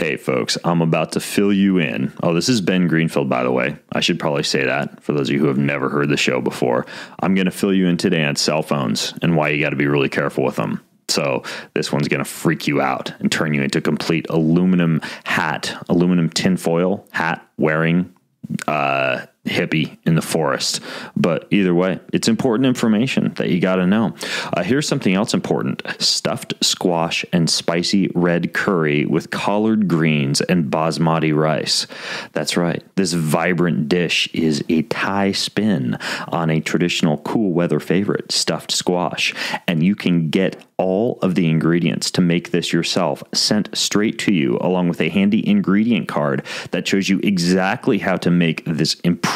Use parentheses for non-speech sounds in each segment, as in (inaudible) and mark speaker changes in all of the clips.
Speaker 1: Hey, folks, I'm about to fill you in. Oh, this is Ben Greenfield, by the way. I should probably say that for those of you who have never heard the show before. I'm going to fill you in today on cell phones and why you got to be really careful with them. So, this one's going to freak you out and turn you into a complete aluminum hat, aluminum tinfoil hat wearing uh, hippie in the forest. But either way, it's important information that you got to know. Uh, here's something else important stuffed squash and spicy red curry with collard greens and basmati rice. That's right. This vibrant dish is a Thai spin on a traditional cool weather favorite, stuffed squash. And you can get all of the ingredients to make this yourself sent straight to you, along with a handy ingredient card that shows you exactly how to make this impressive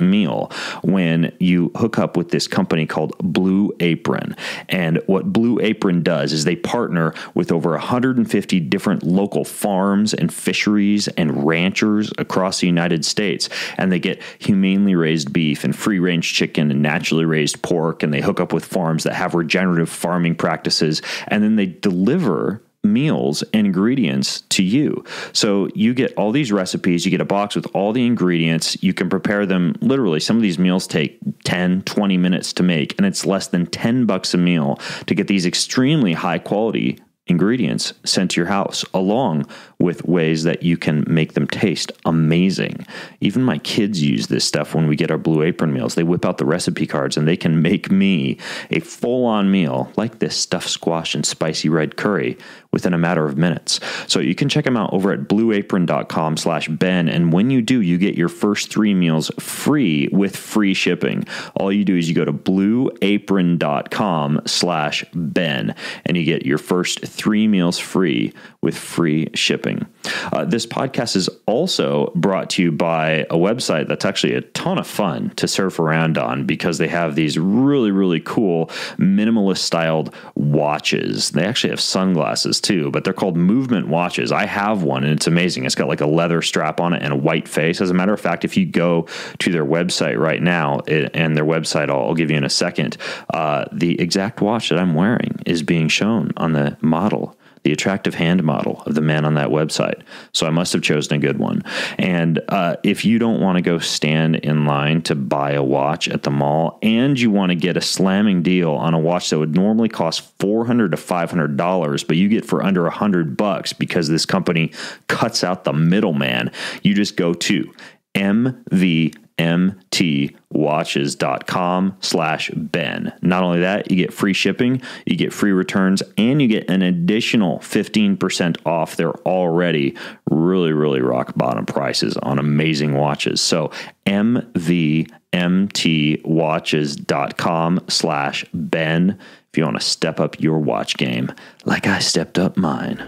Speaker 1: meal when you hook up with this company called Blue Apron. And what Blue Apron does is they partner with over 150 different local farms and fisheries and ranchers across the United States. And they get humanely raised beef and free range chicken and naturally raised pork. And they hook up with farms that have regenerative farming practices, and then they deliver meals and ingredients to you. So you get all these recipes, you get a box with all the ingredients, you can prepare them literally. Some of these meals take 10, 20 minutes to make, and it's less than 10 bucks a meal to get these extremely high quality ingredients sent to your house, along with ways that you can make them taste amazing. Even my kids use this stuff when we get our Blue Apron meals. They whip out the recipe cards and they can make me a full on meal like this stuffed squash and spicy red curry within a matter of minutes. So you can check them out over at blueapron.com slash Ben. And when you do, you get your first three meals free with free shipping. All you do is you go to blueapron.com slash Ben and you get your first three meals free with free shipping. Uh, this podcast is also brought to you by a website that's actually a ton of fun to surf around on because they have these really, really cool minimalist styled watches. They actually have sunglasses too, but they're called movement watches. I have one and it's amazing. It's got like a leather strap on it and a white face. As a matter of fact, if you go to their website right now, it, and their website, I'll, I'll, give you in a second, uh, the exact watch that I'm wearing is being shown on the model the attractive hand model of the man on that website. So I must have chosen a good one. And uh, if you don't want to go stand in line to buy a watch at the mall and you want to get a slamming deal on a watch that would normally cost $400 to $500, but you get for under 100 bucks because this company cuts out the middleman, you just go to MV mtwatches.com slash ben. Not only that you get free shipping you get free returns and you get an additional 15% off their already really really rock bottom prices on amazing watches. So mvmtwatches.com slash ben if you want to step up your watch game like i stepped up mine.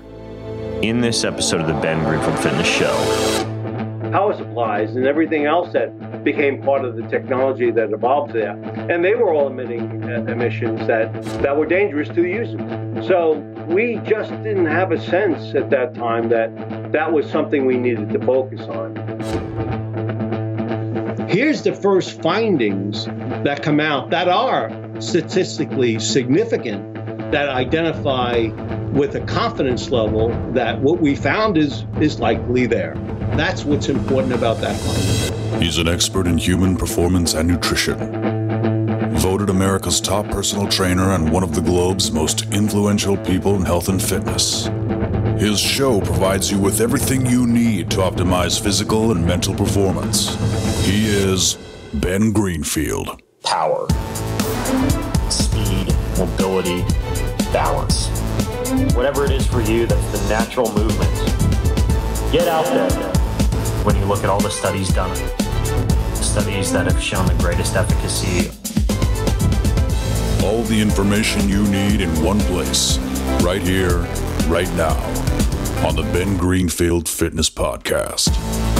Speaker 1: In this episode of the ben greenfield fitness show
Speaker 2: power supplies and everything else that became part of the technology that evolved there. And they were all emitting uh, emissions that, that were dangerous to the users. So we just didn't have a sense at that time that that was something we needed to focus on. Here's the first findings that come out that are statistically significant that identify with a confidence level that what we found is is likely there. That's what's important about that one.
Speaker 3: He's an expert in human performance and nutrition. Voted America's top personal trainer and one of the globe's most influential people in health and fitness. His show provides you with everything you need to optimize physical and mental performance. He is Ben Greenfield.
Speaker 1: Power, speed, mobility, balance. Whatever it is for you, that's the natural movement. Get out there when you look at all the studies done, studies that have shown the greatest efficacy.
Speaker 3: All the information you need in one place, right here, right now, on the Ben Greenfield Fitness Podcast.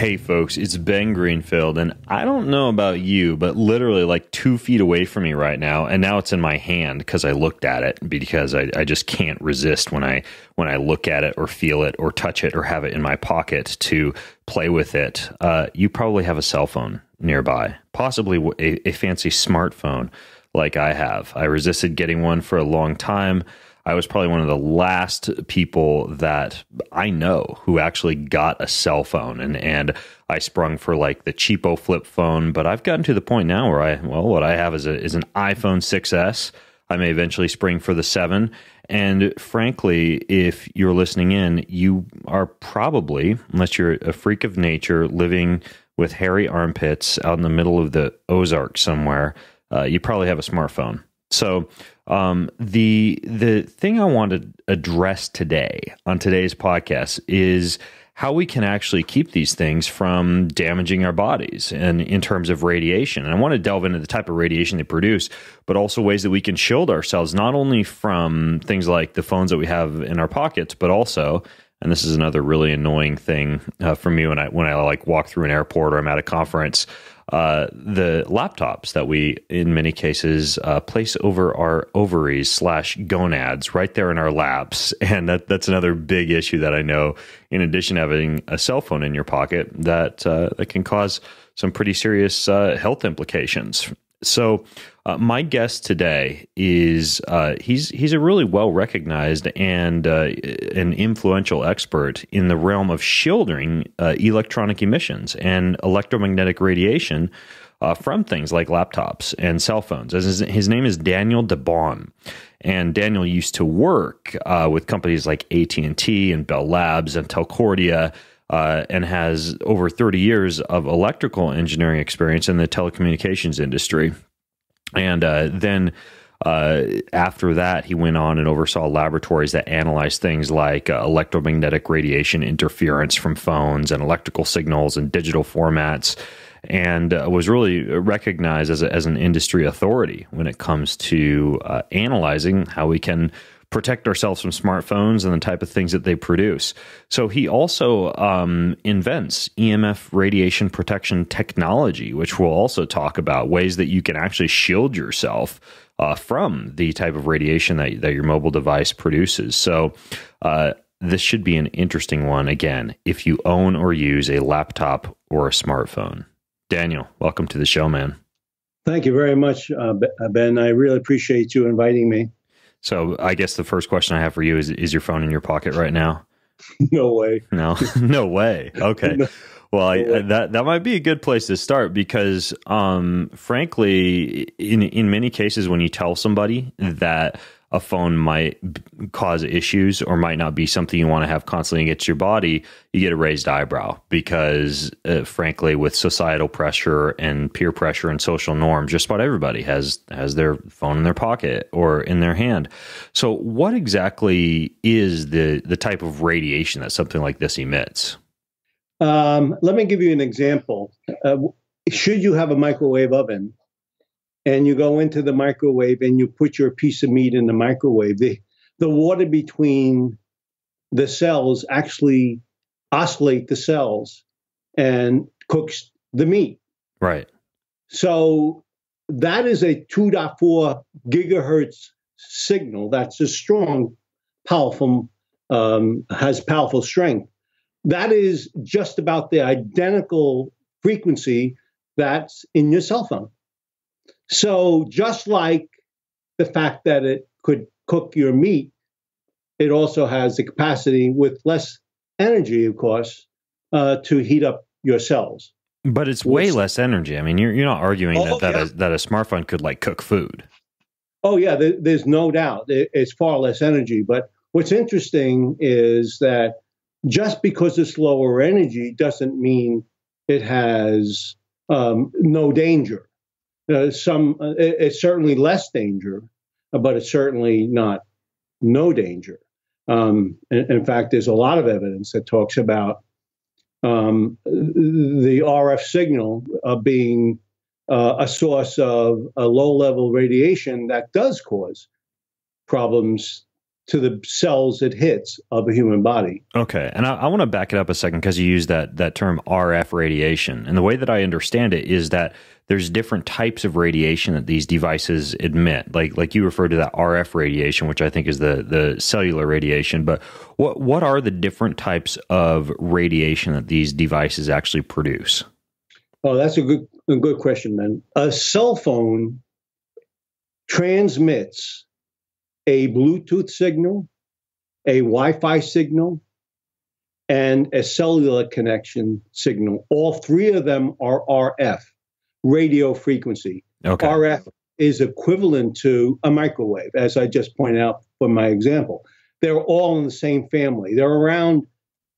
Speaker 1: Hey, folks, it's Ben Greenfield, and I don't know about you, but literally like two feet away from me right now, and now it's in my hand because I looked at it because I, I just can't resist when I when I look at it or feel it or touch it or have it in my pocket to play with it. Uh, you probably have a cell phone nearby, possibly a, a fancy smartphone like I have. I resisted getting one for a long time. I was probably one of the last people that I know who actually got a cell phone and and I sprung for like the cheapo flip phone, but I've gotten to the point now where I well what I have is a is an iPhone 6s. I may eventually spring for the 7 and frankly, if you're listening in, you are probably unless you're a freak of nature living with hairy armpits out in the middle of the Ozarks somewhere, uh, you probably have a smartphone. So um, the the thing I want to address today on today's podcast is how we can actually keep these things from damaging our bodies and in terms of radiation. And I want to delve into the type of radiation they produce, but also ways that we can shield ourselves not only from things like the phones that we have in our pockets, but also and this is another really annoying thing uh, for me when I when I like walk through an airport or I'm at a conference uh, the laptops that we, in many cases, uh, place over our ovaries slash gonads right there in our laps, (laughs) and that that's another big issue that I know. In addition to having a cell phone in your pocket, that uh, that can cause some pretty serious uh, health implications. So, uh, my guest today is uh, he's he's a really well recognized and uh, an influential expert in the realm of shielding uh, electronic emissions and electromagnetic radiation uh, from things like laptops and cell phones. His, his name is Daniel DeBaun, and Daniel used to work uh, with companies like AT and T and Bell Labs and Telcordia. Uh, and has over 30 years of electrical engineering experience in the telecommunications industry. And uh, then uh, after that, he went on and oversaw laboratories that analyzed things like uh, electromagnetic radiation interference from phones and electrical signals and digital formats, and uh, was really recognized as, a, as an industry authority when it comes to uh, analyzing how we can protect ourselves from smartphones and the type of things that they produce. So he also um, invents EMF radiation protection technology, which we'll also talk about ways that you can actually shield yourself uh, from the type of radiation that, that your mobile device produces. So, uh, this should be an interesting one again if you own or use a laptop or a smartphone. Daniel, welcome to the show, man.
Speaker 2: Thank you very much, uh, Ben. I really appreciate you inviting me.
Speaker 1: So I guess the first question I have for you is: Is your phone in your pocket right now?
Speaker 2: No way.
Speaker 1: No, (laughs) no way. Okay. no. Well, I, that that might be a good place to start because, um, frankly, in in many cases, when you tell somebody that a phone might cause issues or might not be something you want to have constantly against your body, you get a raised eyebrow because, uh, frankly, with societal pressure and peer pressure and social norms, just about everybody has has their phone in their pocket or in their hand. So, what exactly is the the type of radiation that something like this emits?
Speaker 2: Um, let me give you an example. Uh, should you have a microwave oven, and you go into the microwave and you put your piece of meat in the microwave, the, the water between the cells actually oscillate the cells and cooks the meat.
Speaker 1: Right.
Speaker 2: So that is a 2.4 gigahertz signal. That's a strong, powerful, um, has powerful strength. That is just about the identical frequency that's in your cell phone. So just like the fact that it could cook your meat, it also has the capacity with less energy, of course, uh, to heat up your cells.
Speaker 1: But it's way Which, less energy. I mean, you're you're not arguing oh, that that, yeah. a, that a smartphone could like cook food.
Speaker 2: Oh yeah, there, there's no doubt. It, it's far less energy. But what's interesting is that just because it's lower energy doesn't mean it has um, no danger. Uh, some uh, it's certainly less danger, but it's certainly not no danger. Um, in, in, fact, there's a lot of evidence that talks about um, the RF signal uh, being uh, a source of a low level radiation that does cause problems to the cells it hits of a human body.
Speaker 1: Okay, and I, I want to back it up a second because you use that that term RF radiation, and the way that I understand it is that there's different types of radiation that these devices emit. Like like you referred to that RF radiation, which I think is the the cellular radiation. But what what are the different types of radiation that these devices actually produce?
Speaker 2: Oh, that's a good a good question, man. A cell phone transmits a Bluetooth signal, a Wi Fi signal, and a cellular connection signal. All three of them are RF, radio frequency.
Speaker 1: Okay.
Speaker 2: RF is equivalent to a microwave, as I just pointed out from my example. They're all in the same family. They're around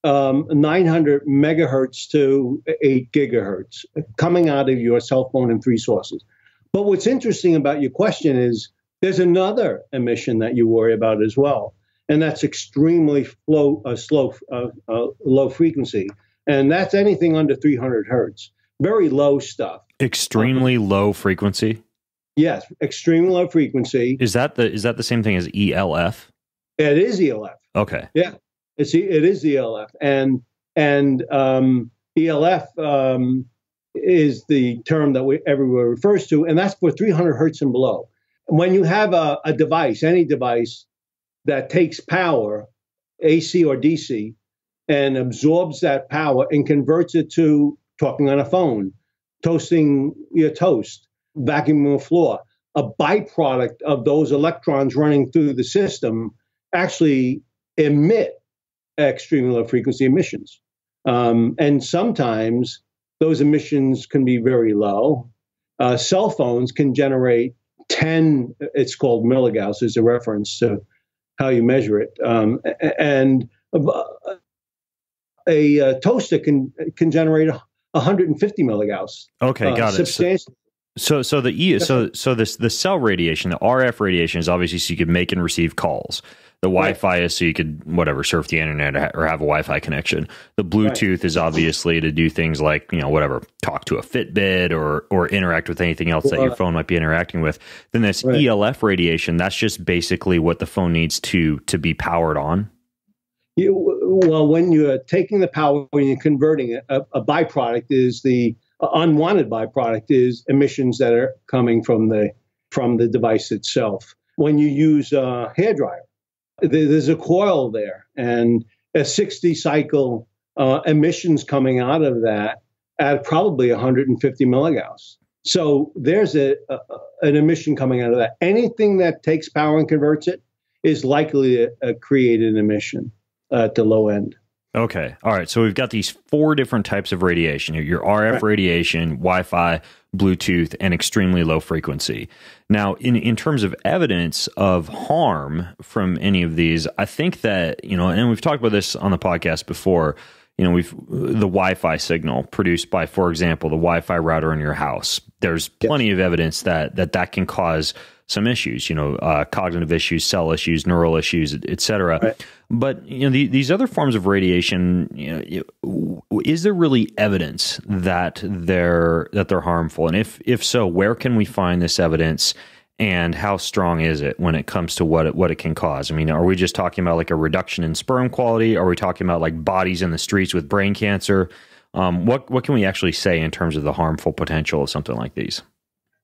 Speaker 2: um, 900 megahertz to 8 gigahertz coming out of your cell phone in three sources. But what's interesting about your question is there's another emission that you worry about as well, and that's extremely low, uh, slow, uh, uh, low frequency, and that's anything under 300 hertz. Very low stuff.
Speaker 1: Extremely um, low frequency.
Speaker 2: Yes, extremely low frequency.
Speaker 1: Is that the is that the same thing as ELF?
Speaker 2: It is ELF.
Speaker 1: Okay.
Speaker 2: Yeah, it's it is ELF, and and um, ELF um, is the term that we everywhere refers to, and that's for 300 hertz and below when you have a, a device, any device that takes power, AC or DC, and absorbs that power and converts it to talking on a phone, toasting your toast, vacuuming a floor. A byproduct of those electrons running through the system actually emit extremely low frequency emissions. Um, and sometimes those emissions can be very low. Uh, cell phones can generate 10, it's called milligauss, is a reference to how you measure it. Um, and a, a, toaster can can generate 150 milligauss.
Speaker 1: Okay, uh, got uh, it. So, so the E, so so this the cell radiation, the RF radiation is obviously so you can make and receive calls. The Wi-Fi right. is so you could whatever surf the internet or have a Wi-Fi connection. The Bluetooth right. is obviously to do things like you know whatever, talk to a Fitbit or or interact with anything else well, that your phone might be interacting with. Then this right. ELF radiation, that's just basically what the phone needs to to be powered on.
Speaker 2: You, well, when you're uh, taking the power, when you're converting it, a, a byproduct is the unwanted byproduct is emissions that are coming from the from the device itself. When you use uh, a hair dryer, there's a coil there and a 60 cycle uh, emissions coming out of that at probably 150 milligauss. So there's a, a, an emission coming out of that. Anything that takes power and converts it is likely to uh, create an emission uh, at the low end.
Speaker 1: Okay. All right. So we've got these four different types of radiation your RF right. radiation, Wi Fi, Bluetooth, and extremely low frequency. Now, in, in terms of evidence of harm from any of these, I think that, you know, and we've talked about this on the podcast before, you know, we've the Wi Fi signal produced by, for example, the Wi Fi router in your house. There's plenty yes. of evidence that, that that can cause some issues, you know, uh, cognitive issues, cell issues, neural issues, et cetera. Right. But you know, the, these other forms of radiation, you know, is there really evidence that they're that they're harmful? And if if so, where can we find this evidence? And how strong is it when it comes to what it, what it can cause? I mean, are we just talking about like a reduction in sperm quality? Are we talking about like bodies in the streets with brain cancer? Um, what what can we actually say in terms of the harmful potential of something like these?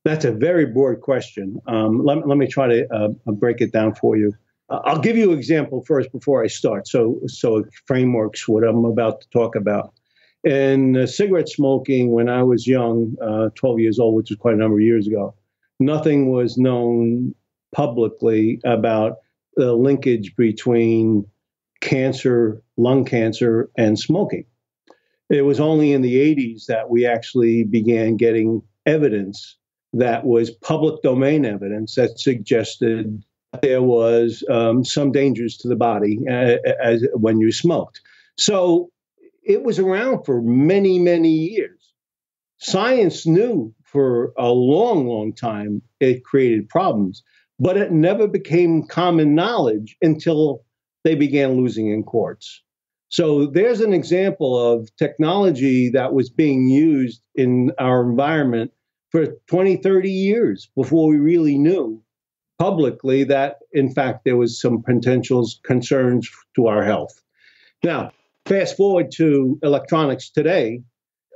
Speaker 2: That's a very broad question. Um, let, let me try to uh, break it down for you. Uh, I'll give you an example first before I start, so so frameworks what I'm about to talk about. In uh, cigarette smoking, when I was young, uh, 12 years old, which was quite a number of years ago, nothing was known publicly about the linkage between cancer, lung cancer, and smoking. It was only in the 80s that we actually began getting evidence that was public domain evidence that suggested there was um, some dangers to the body uh, as when you smoked. So it was around for many, many years. Science knew for a long, long time it created problems, but it never became common knowledge until they began losing in courts. So there's an example of technology that was being used in our environment for 20, 30 years before we really knew publicly that, in fact, there was some potential concerns to our health. Now, fast forward to electronics today.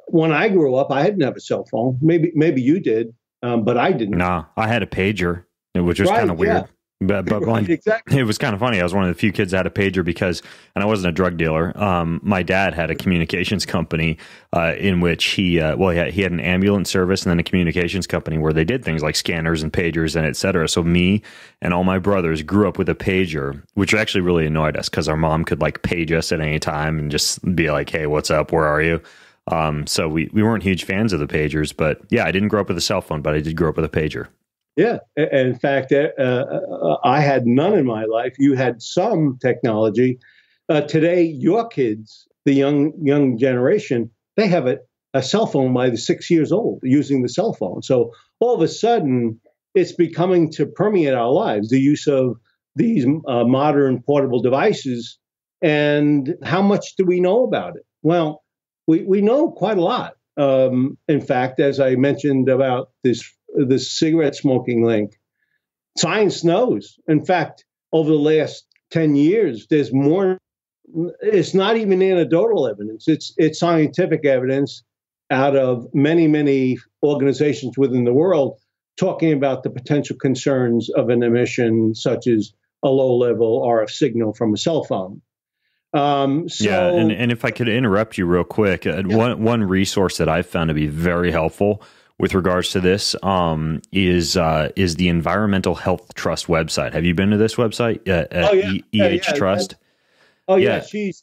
Speaker 2: When I grew up, I didn't have a cell phone. Maybe maybe you did, um, but I didn't.
Speaker 1: Nah, I had a pager, which was right, kind of weird. Yeah. But, but (laughs) right, exactly. it was kind of funny. I was one of the few kids that had a pager because, and I wasn't a drug dealer. Um, my dad had a communications company uh, in which he, uh, well, he had, he had, an ambulance service and then a communications company where they did things like scanners and pagers and et cetera. So me and all my brothers grew up with a pager, which actually really annoyed us because our mom could like page us at any time and just be like, "Hey, what's up? Where are you?" Um, so we we weren't huge fans of the pagers, but yeah, I didn't grow up with a cell phone, but I did grow up with a pager.
Speaker 2: Yeah, in fact, uh, uh, I had none in my life. You had some technology. Uh, today, your kids, the young young generation, they have a, a cell phone by the six years old, using the cell phone. So all of a sudden, it's becoming to permeate our lives. The use of these uh, modern portable devices, and how much do we know about it? Well, we we know quite a lot. Um, in fact, as I mentioned about this the cigarette smoking link. Science knows. In fact, over the last 10 years, there's more, it's not even anecdotal evidence, it's, it's scientific evidence out of many, many organizations within the world talking about the potential concerns of an emission such as a low level RF signal from a cell phone.
Speaker 1: Um, so, yeah, and, and if I could interrupt you real quick, uh, yeah. one one resource that I've found to be very helpful with regards to this um, is uh, is the Environmental Health Trust website. Have you been to this website? Uh, oh, yeah. E- yeah, EH Trust.
Speaker 2: Oh yeah, she's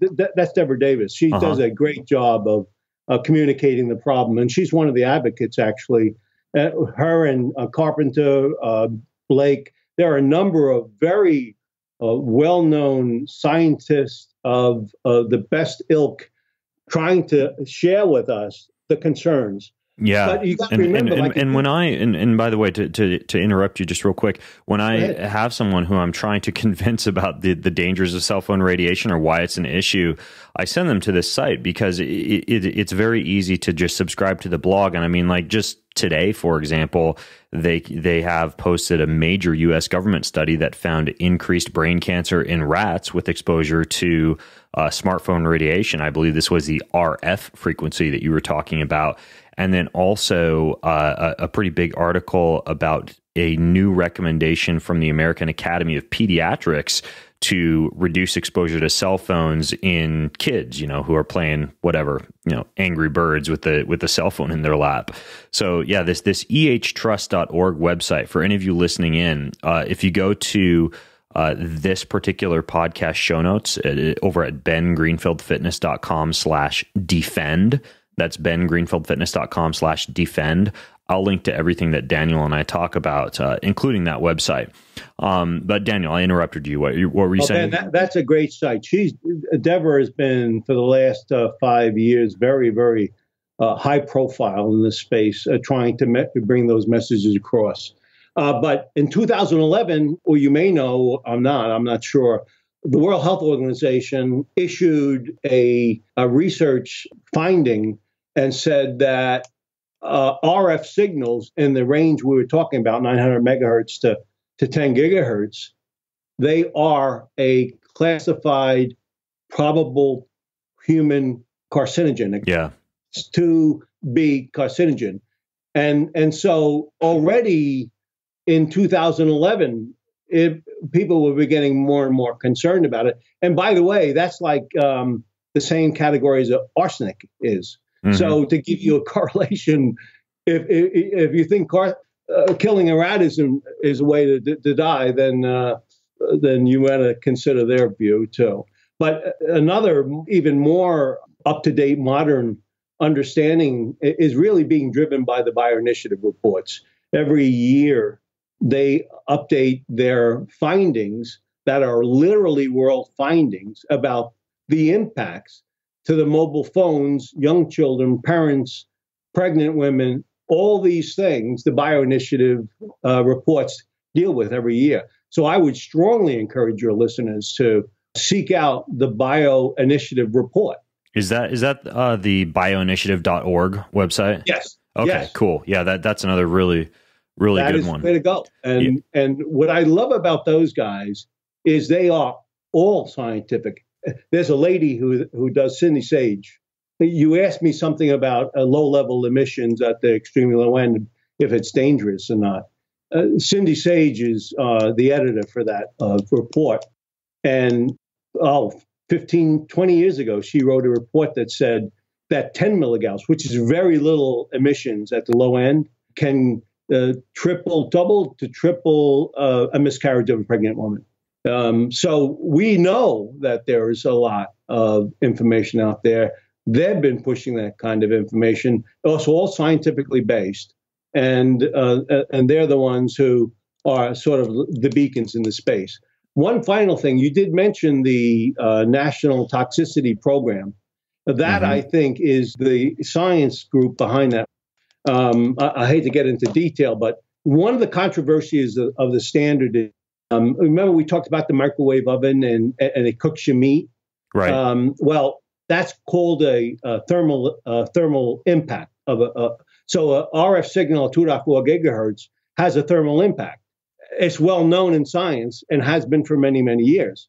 Speaker 2: th- that's Deborah Davis. She uh-huh. does a great job of uh, communicating the problem, and she's one of the advocates actually. Uh, her and uh, Carpenter, uh, Blake. There are a number of very well-known scientists of the best ilk trying to share with us the concerns
Speaker 1: yeah, and, remember, and, and, like and when I and, and by the way, to, to to interrupt you just real quick, when I have someone who I'm trying to (laughs) convince about the the dangers of cell phone radiation or why it's an issue, I send them to this site because it, it, it's very easy to just subscribe to the blog. And I mean, like just today, for example, they they have posted a major U.S. government study that found increased brain cancer in rats with exposure to uh, smartphone radiation. I believe this was the RF frequency that you were talking about and then also uh, a, pretty big article about a new recommendation from the American Academy of Pediatrics to reduce exposure to cell phones in kids, you know, who are playing whatever, you know, angry birds with the with the cell phone in their lap. So yeah, this this ehtrust.org website for any of you listening in, uh, if you go to uh, this particular podcast show notes uh, over at bengreenfieldfitness.com slash defend that's bengreenfieldfitness.com slash defend. I'll link to everything that Daniel and I talk about, uh, including that website. Um, but Daniel, I interrupted you. What, what were you oh, saying?
Speaker 2: Ben, that, that's a great site. She's Deborah has been for the last uh, five years very, very uh, high profile in this space, uh, trying to me- bring those messages across. Uh, but in 2011, or you may know, I'm not, I'm not sure the World Health Organization issued a, a research finding and said that uh, RF signals in the range we were talking about, 900 megahertz to, to 10 gigahertz, they are a classified probable human carcinogen.
Speaker 1: Yeah.
Speaker 2: To be carcinogen. And, and so already in 2011, it, people were getting more and more concerned about it. And by the way, that's like um, the same category as arsenic is. Mm-hmm. So to give you a (laughs) correlation, if if, if you think car, uh, killing a rat is is a way to, to die, then uh, then you want to consider their view too. But another, even more up to date, modern understanding is really being driven by the bioinitiative reports. Every year, they update their findings that are literally world findings about the impacts to the mobile phones, young children, parents, pregnant women, all these things the bioinitiative uh, reports deal with every year. So I would strongly encourage your listeners to seek out the bioinitiative report.
Speaker 1: Is that is that uh, the bioinitiative.org website?
Speaker 2: Yes.
Speaker 1: Okay,
Speaker 2: yes.
Speaker 1: cool. Yeah, that that's another really Really
Speaker 2: that
Speaker 1: good
Speaker 2: is
Speaker 1: one.
Speaker 2: way to go. And and what I love about those guys is they are all scientific. There's a lady who who does Cindy Sage. You asked me something about uh, low level emissions at the extremely low end, if it's dangerous or not. Uh, Cindy Sage is uh, the editor for that uh, report. And oh, 15, 20 years ago, she wrote a report that said that 10 milligauss, which is very little emissions at the low end, can uh, triple, double to triple uh, a miscarriage of a pregnant woman. Um, so we know that there is a lot of information out there. They've been pushing that kind of information, also all scientifically based, and uh, and they're the ones who are sort of the beacons in the space. One final thing, you did mention the uh, National Toxicity Program. That mm-hmm. I think is the science group behind that um, I, I, hate to get into detail, but one of the controversies of, of the standard is um, remember we talked about the microwave oven and, and it cooks your meat?
Speaker 1: Right.
Speaker 2: Um, well, that's called a, a thermal uh, thermal impact of a, a so a RF signal at 2.4 gigahertz has a thermal impact. It's well known in science and has been for many many years.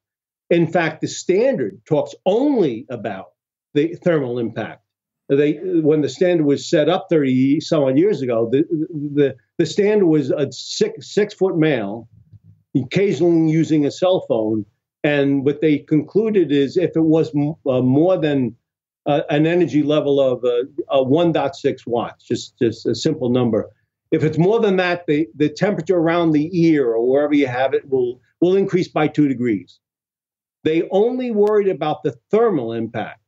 Speaker 2: In fact, the standard talks only about the thermal impact they when the standard was set up 30 some odd years ago, the, the, the standard was a six, six foot male, occasionally using a cell phone. And what they concluded is if it was uh, more than uh, an energy level of uh, 1.6 watts, just, just a simple number. If it's more than that, the, the temperature around the ear or wherever you have it will, will increase by two degrees. They only worried about the thermal impact.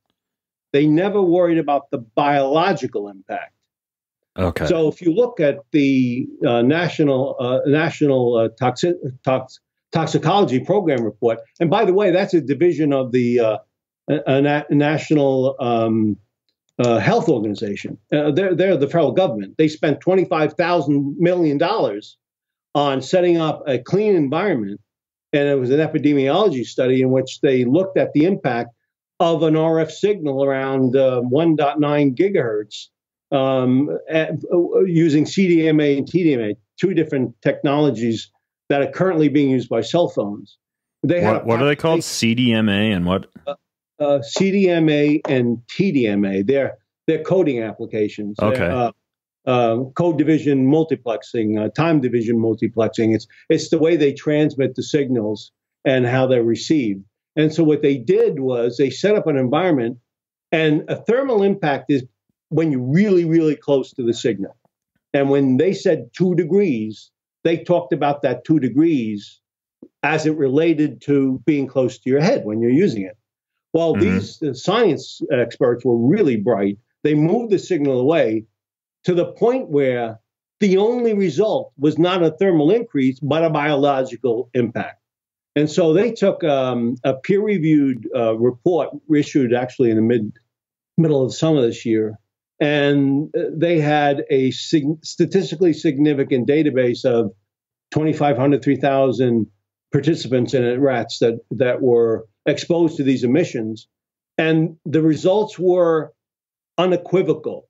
Speaker 2: They never worried about the biological impact.
Speaker 1: Okay.
Speaker 2: So if you look at the uh, national uh, national uh, tox, toxicology program report, and by the way, that's a division of the uh, a, a national um, uh, health organization. Uh, they're they're the federal government. They spent twenty five thousand million dollars on setting up a clean environment, and it was an epidemiology study in which they looked at the impact of an RF signal around uh, 1.9 gigahertz um, at, uh, using CDMA and TDMA, two different technologies that are currently being used by cell phones.
Speaker 1: They what, what are they called? CDMA and what?
Speaker 2: Uh, uh CDMA and TDMA. They're they're coding applications.
Speaker 1: Okay.
Speaker 2: Uh, uh, code division multiplexing, uh, time division multiplexing. It's it's the way they transmit the signals and how they're received. And so what they did was they set up an environment, and a thermal impact is when you're really, really close to the signal. And when they said two degrees, they talked about that two degrees as it related to being close to your head when you're using it. Well, mm-hmm. these uh, science experts were really bright. They moved the signal away to the point where the only result was not a thermal increase, but a biological impact. And so they took um, a peer reviewed uh, report issued actually in the mid middle of summer this year, and they had a sig- statistically significant database of 2,500, 3,000 participants in it, rats that, that were exposed to these emissions. And the results were unequivocal.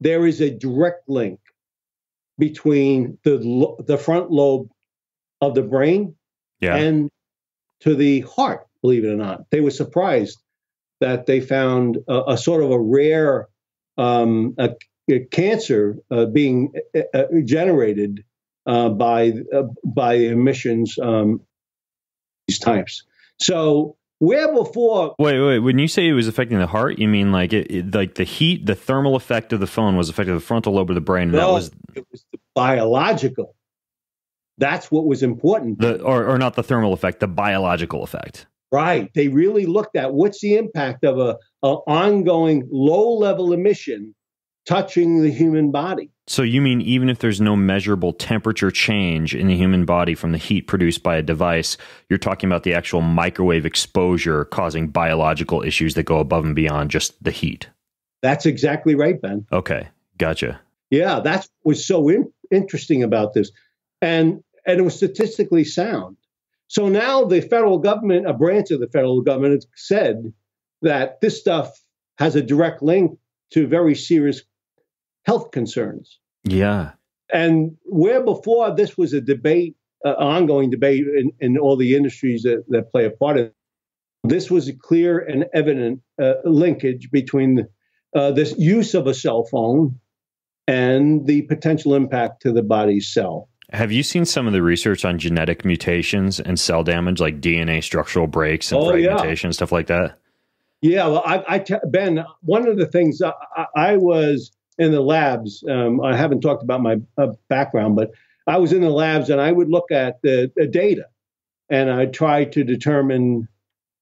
Speaker 2: There is a direct link between the, lo- the front lobe of the brain
Speaker 1: yeah.
Speaker 2: and to the heart, believe it or not. They were surprised that they found a, a sort of a rare um, a, a cancer uh, being uh, uh generated uh, by uh, by emissions um, these types. So where before?
Speaker 1: Wait, wait. When you say it was affecting the heart, you mean like it, it like the heat, the thermal effect of the phone was affecting the frontal lobe of the brain.
Speaker 2: no,
Speaker 1: that was
Speaker 2: it was the biological that's what was important.
Speaker 1: The, or, or not the thermal effect, the biological effect.
Speaker 2: Right. They really looked at what's the impact of a, a ongoing low level emission touching the human body.
Speaker 1: So you mean even if there's no measurable temperature change in the human body from the heat produced by a device, you're talking about the actual microwave exposure causing biological issues that go above and beyond just the heat.
Speaker 2: That's exactly right, Ben.
Speaker 1: Okay, gotcha.
Speaker 2: Yeah, that's was so in- interesting about this. And and it was statistically sound. So now the federal government, a branch of the federal government, has said that this stuff has a direct link to very serious health concerns.
Speaker 1: Yeah.
Speaker 2: And where before this was a debate, uh, ongoing debate in, in all the industries that, that play a part in this was a clear and evident uh, linkage between uh, this use of a cell phone and the potential impact to the body's cell.
Speaker 1: Have you seen some of the research on genetic mutations and cell damage, like DNA structural breaks and oh, fragmentation, yeah. stuff like that?
Speaker 2: Yeah, well, I, I t- Ben, one of the things I, I was in the labs. Um, I haven't talked about my uh, background, but I was in the labs and I would look at the, the data and I try to determine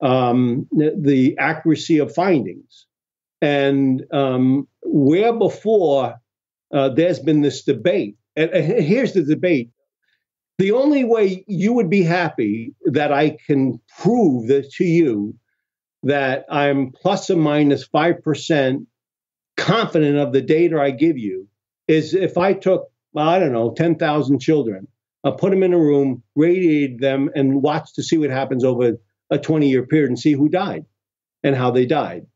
Speaker 2: um, the, the, accuracy of findings. And um, where before uh, there's been this debate, and, here's the debate. The only way you would be happy that I can prove that to you that I'm plus or minus 5% confident of the data I give you is if I took, well, I don't know, 10,000 children, I put them in a room, radiated them, and watched to see what happens over a 20 year period and see who died and how they died.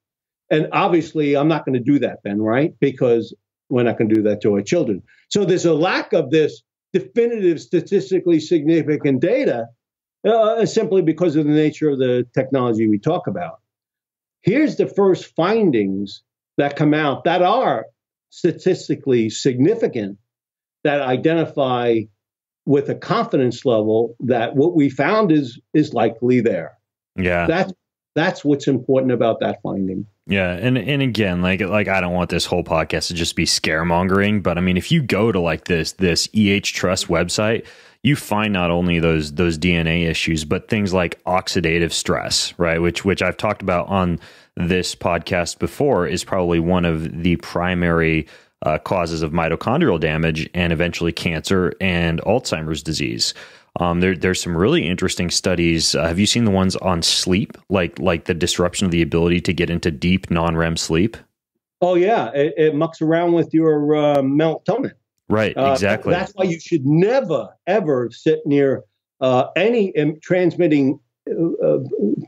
Speaker 2: And obviously, I'm not going to do that, Ben, right? Because we're not going to do that to our children. So there's a lack of this definitive, statistically significant data uh, simply because of the nature of the technology we talk about. Here's the first findings that come out that are statistically significant that identify with a confidence level that what we found is is likely there.
Speaker 1: Yeah.
Speaker 2: That's that's what's important about that finding.
Speaker 1: Yeah, and and again, like like I don't want this whole podcast to just be scaremongering, but I mean, if you go to like this this EH Trust website, you find not only those those DNA issues, but things like oxidative stress, right? Which which I've talked about on this podcast before is probably one of the primary uh, causes of mitochondrial damage and eventually cancer and Alzheimer's disease. Um, there, there's some really interesting studies. Uh, have you seen the ones on sleep, like like the disruption of the ability to get into deep non-REM sleep?
Speaker 2: Oh yeah, it, it mucks around with your uh, melatonin.
Speaker 1: Right, uh, exactly.
Speaker 2: that's why you should never ever sit near uh, any transmitting uh, uh,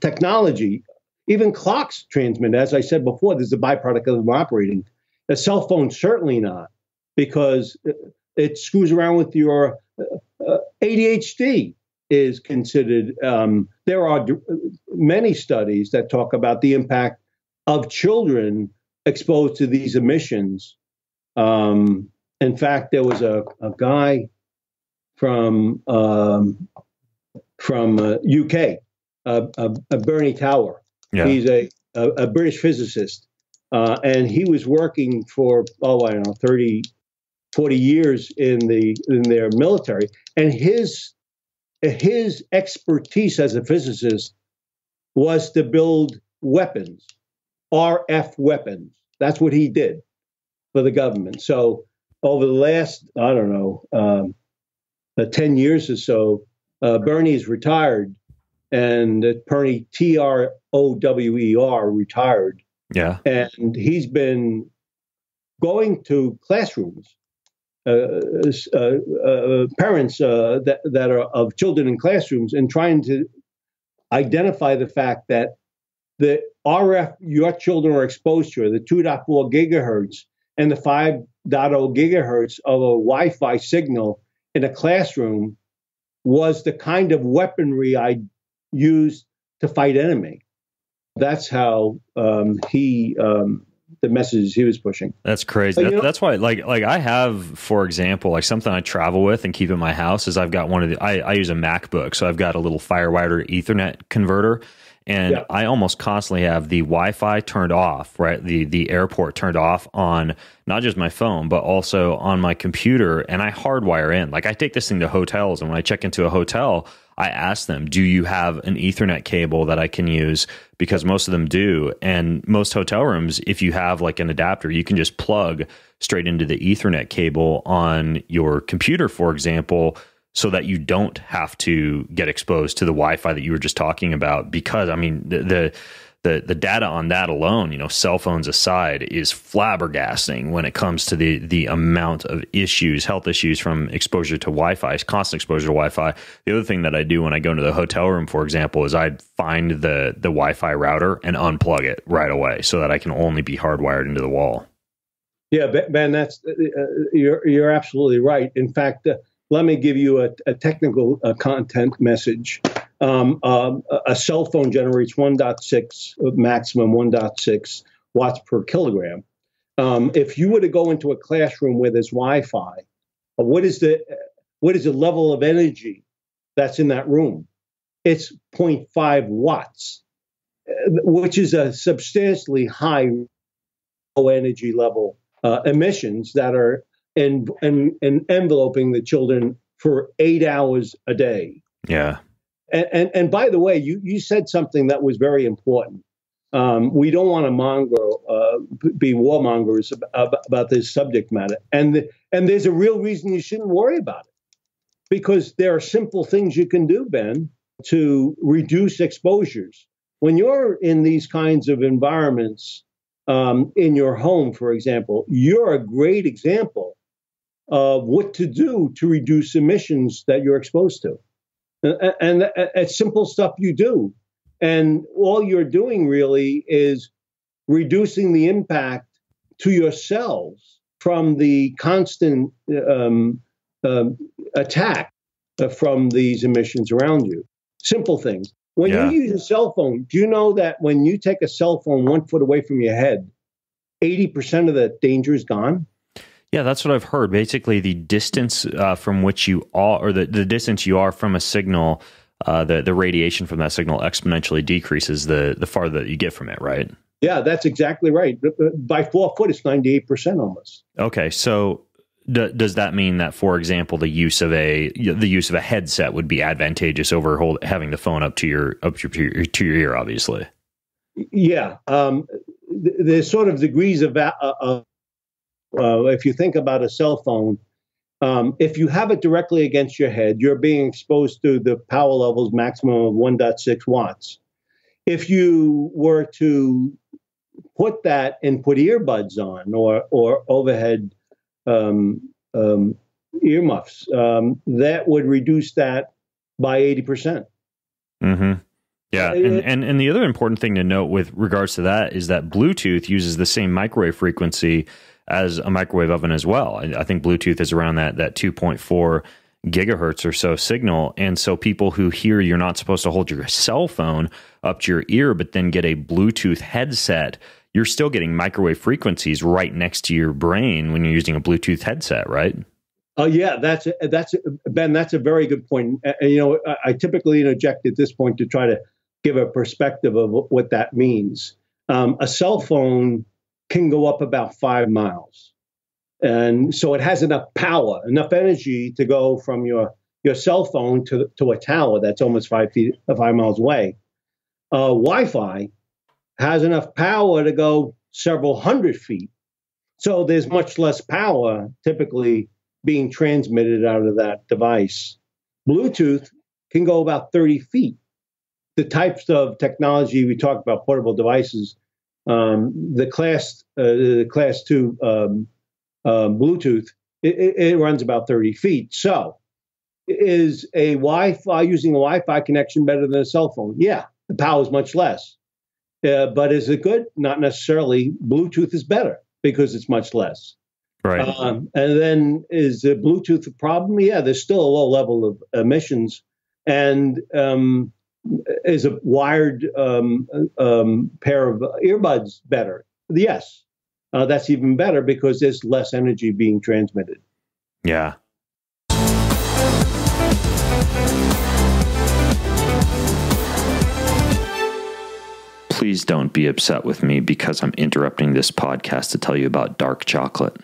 Speaker 2: technology even clocks transmit. As I said before, there's a byproduct of them operating. A cell phone, certainly not, because it screws around with your uh, ADHD is considered. Um, there are d- many studies that talk about the impact of children exposed to these emissions. Um, in fact, there was a, a guy from um, from uh, UK, uh, Bernie Trower, yeah. He's a, a, a, British physicist. Uh, and he was working for, oh, I don't know, 30, 40 years in the in their military. And his his expertise as a physicist was to build weapons, RF weapons. That's what he did for the government. So over the last, I don't know, um, uh, 10 years or so, uh, Bernie's retired and Bernie T R O W E R retired.
Speaker 1: Yeah,
Speaker 2: and he's been going to classrooms, uh, uh, uh, parents uh, that that are of children in classrooms, and trying to identify the fact that the RF your children are exposed to, the 2.4 gigahertz and the 5.0 gigahertz of a Wi-Fi signal in a classroom was the kind of weaponry I used to fight enemy. That's how um, he um, the messages he was pushing.
Speaker 1: That's crazy. That, that's why, like, like I have, for example, like something I travel with and keep in my house is I've got one of the. I, I use a MacBook, so I've got a little FireWire Ethernet converter, and yeah. I almost constantly have the Wi-Fi turned off, right? The the airport turned off on not just my phone, but also on my computer, and I hardwire in. Like I take this thing to hotels, and when I check into a hotel, I ask them, do you have an Ethernet cable that I can use? Because most of them do. And most hotel rooms, if you have like an adapter, you can just plug straight into the Ethernet cable on your computer, for example, so that you don't have to get exposed to the Wi Fi that you were just talking about. Because, I mean, the, the the the data on that alone, you know, cell phones aside, is flabbergasting when it comes to the the amount of issues, health issues from exposure to Wi-Fi, constant exposure to Wi-Fi. The other thing that I do when I go into the hotel room, for example, is I find the the Wi-Fi router and unplug it right away so that I can only be hardwired into the wall.
Speaker 2: Yeah, Ben, that's uh, uh, you're you're absolutely right. In fact, uh, let me give you a, a technical uh, content message. Um, um, a cell phone generates 1.6 maximum 1.6 watts per kilogram. Um, if you were to go into a classroom where there's Wi-Fi, what is the what is the level of energy that's in that room? It's 0.5 watts, which is a substantially high energy level uh, emissions that are in enveloping the children for eight hours a day.
Speaker 1: Yeah.
Speaker 2: And, and, and by the way, you, you said something that was very important. Um, we don't want to monger, uh, be warmongers about, about this subject matter. And, the, and there's a real reason you shouldn't worry about it because there are simple things you can do, Ben, to reduce exposures. When you're in these kinds of environments, um, in your home, for example, you're a great example of what to do to reduce emissions that you're exposed to. And, and, it's simple stuff you do. And all you're doing really is reducing the impact to yourselves from the constant um, um, attack from these emissions around you. Simple things. When yeah. you use a cell phone, do you know that when you take a cell phone one foot away from your head, 80% of the danger is gone?
Speaker 1: Yeah, that's what I've heard. Basically, the distance uh, from which you are, or the, the distance you are from a signal, uh, the, the radiation from that signal exponentially decreases the, the farther that you get from it, right?
Speaker 2: Yeah, that's exactly right. By four foot, it's 98% almost.
Speaker 1: Okay, so D- does that mean that, for example, the use of a the use of a headset would be advantageous over hold, having the phone up to your up to your, to your ear? Obviously.
Speaker 2: Yeah, um, there's sort of degrees of. Uh, uh, uh, if you think about a cell phone, um, if you have it directly against your head, you're being exposed to the power levels maximum of 1.6 watts. If you were to put that and put earbuds on or or overhead um, um, earmuffs, um, that would reduce that by eighty percent.
Speaker 1: Mm-hmm. Yeah, and, and and the other important thing to note with regards to that is that Bluetooth uses the same microwave frequency as a microwave oven as well. I, I think Bluetooth is around that that two point four gigahertz or so signal. And so people who hear you're not supposed to hold your cell phone up to your ear, but then get a Bluetooth headset you're still getting microwave frequencies right next to your brain when you're using a Bluetooth headset, right?
Speaker 2: Oh yeah, that's that's Ben. That's a very good point. And, you know, I, I, typically interject at this point to try to give a perspective of what that means. Um, a cell phone can go up about five miles, and so it has enough power, enough energy to go from your your cell phone to to a tower that's almost five feet five miles away. Uh, Wi-Fi has enough power to go several hundred feet. So there's much less power typically being transmitted out of that device. Bluetooth can go about 30 feet. The types of technology we talk about, portable devices, um, the class uh, the class two um, uh, Bluetooth, it, it, runs about 30 feet. So, is a Wi-Fi using a Wi-Fi connection better than a cell phone? Yeah, the power is much less. Uh, but is it good? Not necessarily. Bluetooth is better because it's much less.
Speaker 1: Right.
Speaker 2: Um, and then is the Bluetooth a problem? Yeah, there's still a low level of emissions. And um, is a wired um, um pair of earbuds better? Yes. Uh, that's even better because there's less energy being transmitted.
Speaker 1: Yeah. please don't be upset with me because I'm interrupting this podcast to tell you about dark chocolate.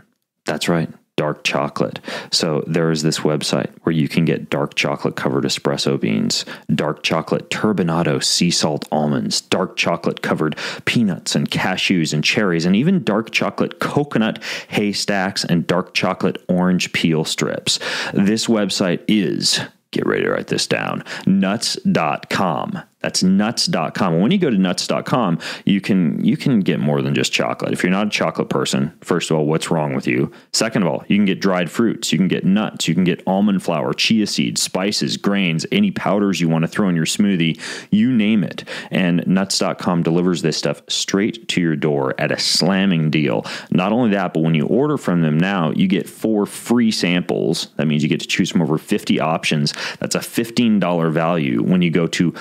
Speaker 1: That's right, dark chocolate. So there is this website where you can get dark chocolate covered espresso beans, dark chocolate turbinado sea salt almonds, dark chocolate covered peanuts and cashews and cherries, and even dark chocolate coconut haystacks and dark chocolate orange peel strips. This website is, get ready to write this down, nuts.com. That's nuts.com. And when you go to nuts.com, you can you can get more than just chocolate. If you're not a chocolate person, first of all, what's wrong with you? Second of all, you can get dried fruits, you can get nuts, you can get almond flour, chia seeds, spices, grains, any powders you want to throw in your smoothie, you name it. And nuts.com delivers this stuff straight to your door at a slamming deal. Not only that, but when you order from them now, you get four free samples. That means you get to choose from over 50 options. That's a $15 value when you go to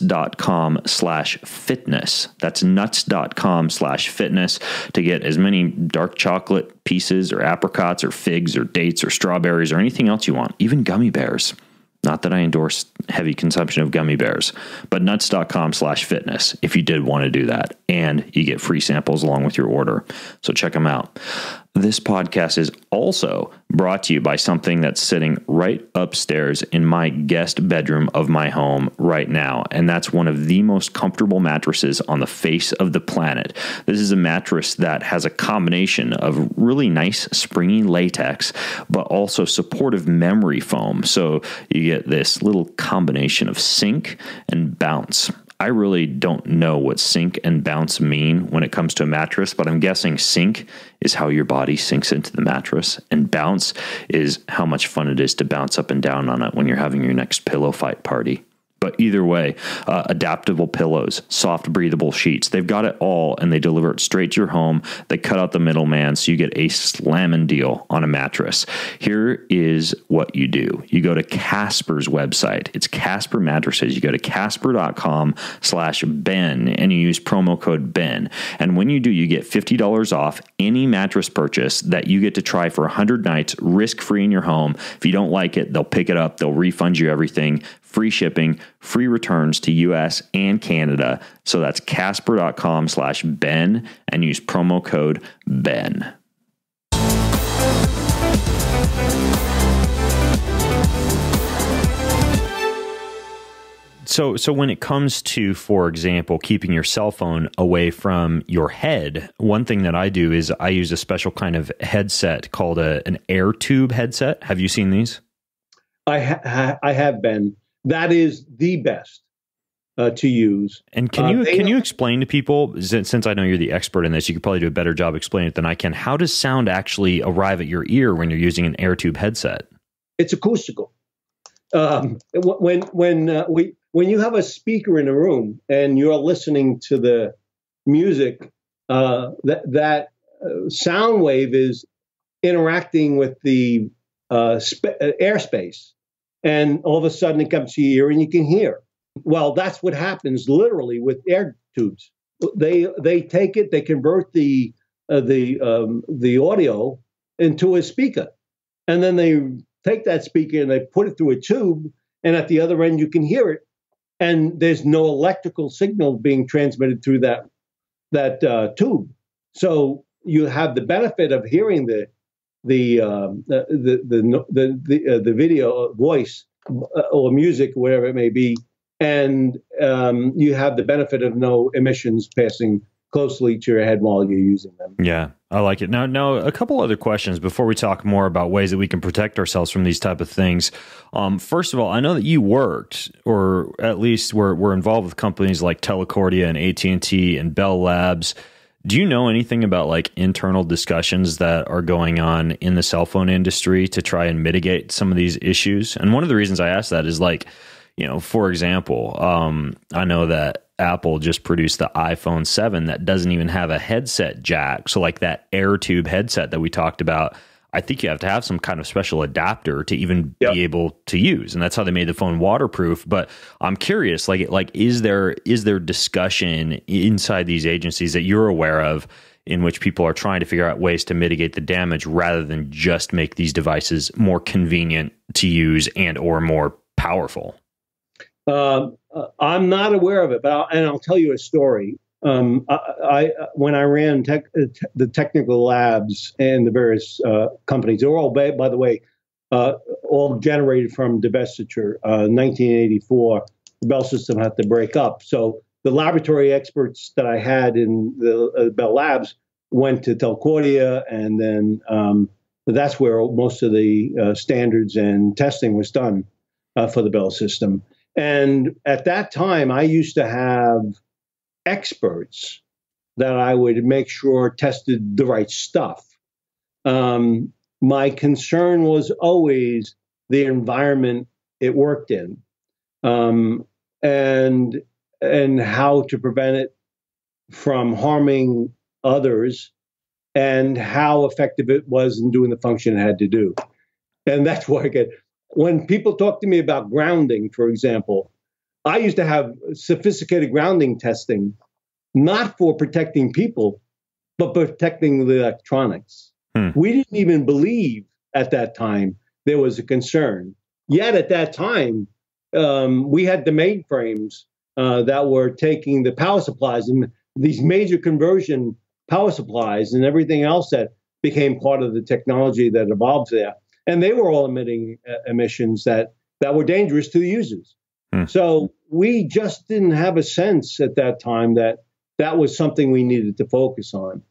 Speaker 1: nuts.com slash fitness. That's nuts.com slash fitness to get as many dark chocolate pieces or apricots or figs or dates or strawberries or anything else you want, even gummy bears. Not that I endorse heavy consumption of gummy bears, but nuts.com slash fitness if you did want to do that. And you get free samples along with your order. So check them out. This podcast is also brought to you by something that's sitting right upstairs in my guest bedroom of my home right now. And that's one of the most comfortable mattresses on the face of the planet. This is a mattress that has a combination of really nice springy latex, but also supportive memory foam. So you get this little combination of sink and bounce. I really don't know what sink and bounce mean when it comes to a mattress, but I'm guessing sink is how your body sinks into the mattress, and bounce is how much fun it is to bounce up and down on it when you're having your next pillow fight party. But either way, uh, adaptable pillows, soft, breathable sheets, they've got it all and they deliver it straight to your home. They cut out the middleman so you get a slamming deal on a mattress. Here is what you do you go to Casper's website. It's Casper Mattresses. You go to casper.com slash Ben and you use promo code Ben. And when you do, you get $50 off any mattress purchase that you get to try for 100 nights risk free in your home. If you don't like it, they'll pick it up, they'll refund you everything free shipping, free returns to US and Canada. So that's casper.com slash Ben and use promo code Ben. So, so when it comes to, for example, keeping your cell phone away from your head, one thing that I do is I use a special kind of headset called a, an air tube headset. Have you seen these?
Speaker 2: I ha- I have been that is the best uh, to use.
Speaker 1: And can you uh, can you explain to people since I know you're the expert in this, you could probably do a better job explaining it than I can. How does sound actually arrive at your ear when you're using an air tube headset?
Speaker 2: It's acoustical. Um, when when uh, we when you have a speaker in a room and you're listening to the music, uh, that that uh, sound wave is interacting with the uh, sp- airspace and all of a sudden it comes to your ear and you can hear. Well, that's what happens literally with air tubes. They they take it, they convert the uh, the um, the audio into a speaker, and then they take that speaker and they put it through a tube, and at the other end you can hear it, and there's no electrical signal being transmitted through that that uh, tube. So you have the benefit of hearing the the um, the the the the, uh, the video voice uh, or music, whatever it may be, and um, you have the benefit of no emissions passing closely to your head while you're using them.
Speaker 1: Yeah, I like it. Now, now a couple other questions before we talk more about ways that we can protect ourselves from these type of things. Um, first of all, I know that you worked, or at least were were involved with companies like Telcordia and AT and T and Bell Labs do you know anything about like internal discussions that are going on in the cell phone industry to try and mitigate some of these issues? And one of the reasons I ask that is like, you know, for example, um, I know that Apple just produced the iPhone 7 that doesn't even have a headset jack. So, like that AirTube headset that we talked about I think you have to have some kind of special adapter to even yep. be able to use, and that's how they made the phone waterproof. But I'm curious, like, like is there is there discussion inside these agencies that you're aware of in which people are trying to figure out ways to mitigate the damage rather than just make these devices more convenient to use and or more powerful?
Speaker 2: Um, uh, I'm not aware of it, but I'll, and I'll tell you a story. Um, I, I, when I ran tech, uh, the technical labs and the various uh, companies, they were all, by, by the way, uh, all generated from divestiture. Uh, 1984, the Bell system had to break up. So the laboratory experts that I had in the uh, Bell Labs went to Telcordia, and then um, that's where most of the uh, standards and testing was done for the Bell system. And at that time, I used to have experts that I would make sure tested the right stuff. Um, my concern was always the environment it worked in, um, and and how to prevent it from harming others, and how effective it was in doing the function it had to do. And that's why I get when people talk to me about grounding, for example. I used to have sophisticated grounding testing, not for protecting people, but protecting the electronics. Hmm. We didn't even believe at that time there was a concern. Yet at that time, um, we had the mainframes uh, that were taking the power supplies and these major conversion power supplies and everything else that became part of the technology that evolved there. And they were all emitting uh, emissions that, that were dangerous to the users. Hmm. So we just didn't have a sense at that time that that was something we needed to focus on.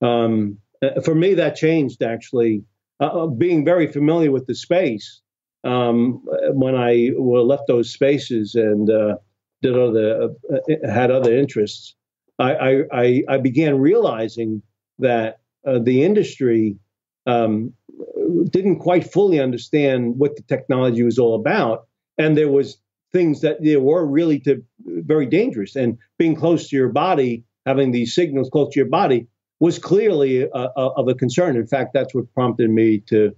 Speaker 2: Um, uh, for me, that changed actually. Uh, uh, being very familiar with the space, um, when I left those spaces and uh, did other uh, had other interests, I, I, I began realizing that uh, the industry um, didn't quite fully understand what the technology was all about, and there was things that there were really to very dangerous. And being close to your body, having these signals close to your body, was clearly a, a, of a concern. In fact, that's what prompted me to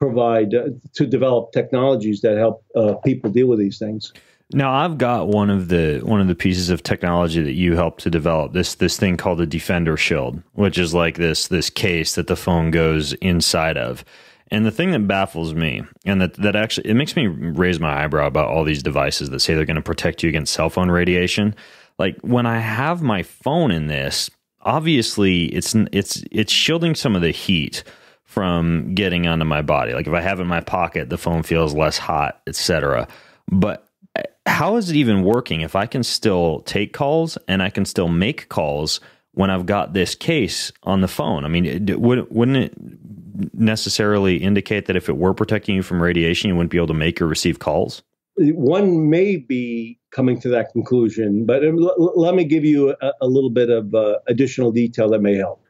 Speaker 2: provide uh, to develop technologies that help uh, people deal with these things.
Speaker 1: Now I've got one of the one of the pieces of technology that you helped to develop this this thing called the Defender Shield, which is like this this case that the phone goes inside of. And the thing that baffles me, and that, that actually it makes me raise my eyebrow about all these devices that say they're going to protect you against cell phone radiation. Like when I have my phone in this, obviously it's it's it's shielding some of the heat from getting onto my body. Like if I have it in my pocket, the phone feels less hot, etc. But eh, how is it even working if I can still take calls and I can still make calls when I've got this case on the phone? I mean, wouldn't it necessarily indicate that if it were protecting you from radiation, you wouldn't be able to make or receive calls?
Speaker 2: One may be coming to that conclusion, but um, let me give you a, a little bit of uh, additional detail that may help.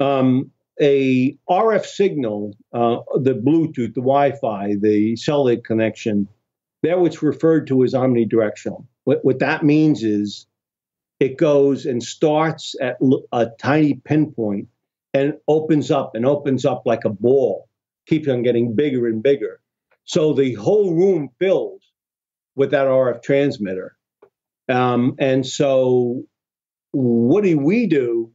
Speaker 2: Um, a RF signal, uh, the Bluetooth, the Wi-Fi, the cellular connection, that what's referred to as omnidirectional. What, what that means is it goes and starts at a tiny pinpoint and opens up and opens up like a ball, keeps on getting bigger and bigger. So the whole room fills with that RF transmitter. Um, and so, what do we do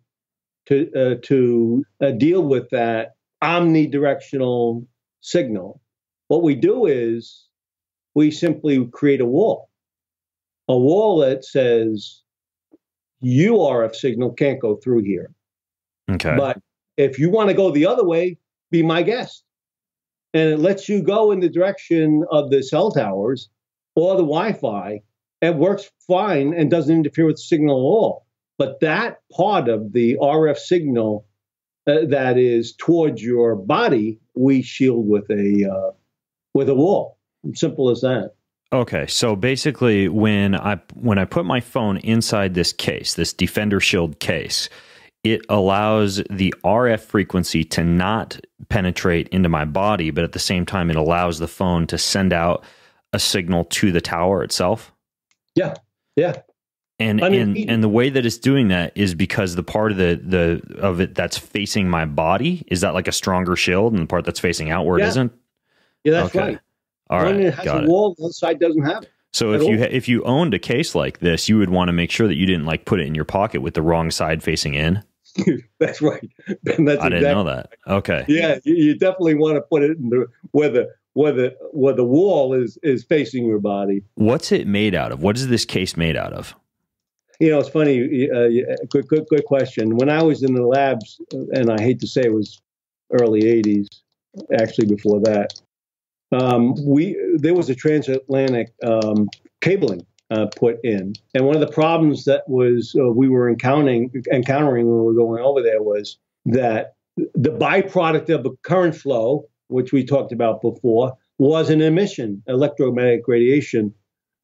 Speaker 2: to uh, to uh, deal with that omnidirectional signal? What we do is we simply create a wall, a wall that says URF signal can't go through here.
Speaker 1: Okay.
Speaker 2: But if you want to go the other way, be my guest. And it lets you go in the direction of the cell towers or the Wi Fi. It works fine and doesn't interfere with the signal at all. But that part of the RF signal uh, that is towards your body, we shield with a uh, with a wall. Simple as that.
Speaker 1: Okay, so basically, when I when I put my phone inside this case, this Defender Shield case, it allows the RF frequency to not penetrate into my body, but at the same time, it allows the phone to send out a signal to the tower itself.
Speaker 2: Yeah, yeah.
Speaker 1: And I mean, and and the way that it's doing that is because the part of the the of it that's facing my body is that like a stronger shield, and the part that's facing outward
Speaker 2: yeah.
Speaker 1: not
Speaker 2: Yeah, that's okay. right.
Speaker 1: All right,
Speaker 2: it has got a it. wall, the other side doesn't have it.
Speaker 1: So if you if you owned a case like this, you would want to make sure that you didn't like put it in your pocket with the wrong side facing in.
Speaker 2: That's right. (laughs)
Speaker 1: Ben, that's I exactly didn't know that. Okay.
Speaker 2: Yeah, you, you, definitely want to put it in the where the where the where the wall is is facing your body.
Speaker 1: What's it made out of? What is this case made out of?
Speaker 2: You know, it's funny. Uh, good, good, good question. When I was in the labs, and I hate to say it was early '80s, actually before that, um, we there was a transatlantic um, cabling uh, put in. And one of the problems that was uh, we were encountering encountering when we were going over there was that the byproduct of a current flow, which we talked about before, was an emission, electromagnetic radiation,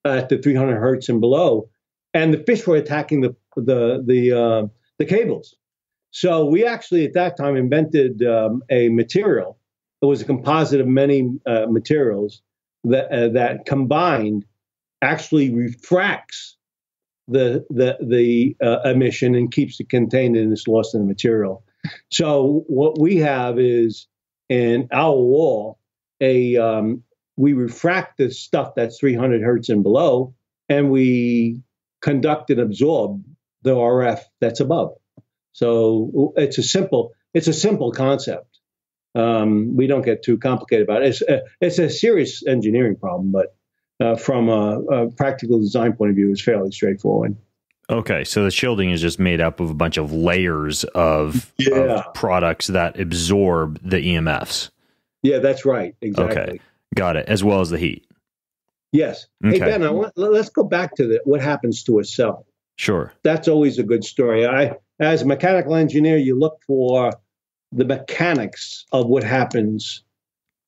Speaker 2: at the 300 hertz and below, and the fish were attacking the the the uh, the cables. So we actually at that time invented um, a material. It was a composite of many uh, materials that uh, that combined actually refracts the the the uh, emission and keeps it contained and it's lost in the material. So what we have is in our wall a um, we refract the stuff that's 300 hertz and below, and we conduct and absorb the RF that's above. So it's a simple it's a simple concept. Um, we don't get too complicated about it. It's a, it's a serious engineering problem, but uh, from a, a, practical design point of view, it's fairly straightforward.
Speaker 1: Okay, so the shielding is just made up of a bunch of layers of, yeah. of products that absorb the EMFs.
Speaker 2: Yeah, that's right. Exactly.
Speaker 1: Okay, got it. As well as the heat.
Speaker 2: Yes. Okay. Hey Ben, I want, let's go back to the, what happens to a cell.
Speaker 1: Sure.
Speaker 2: That's always a good story. I, as a mechanical engineer, you look for the mechanics of what happens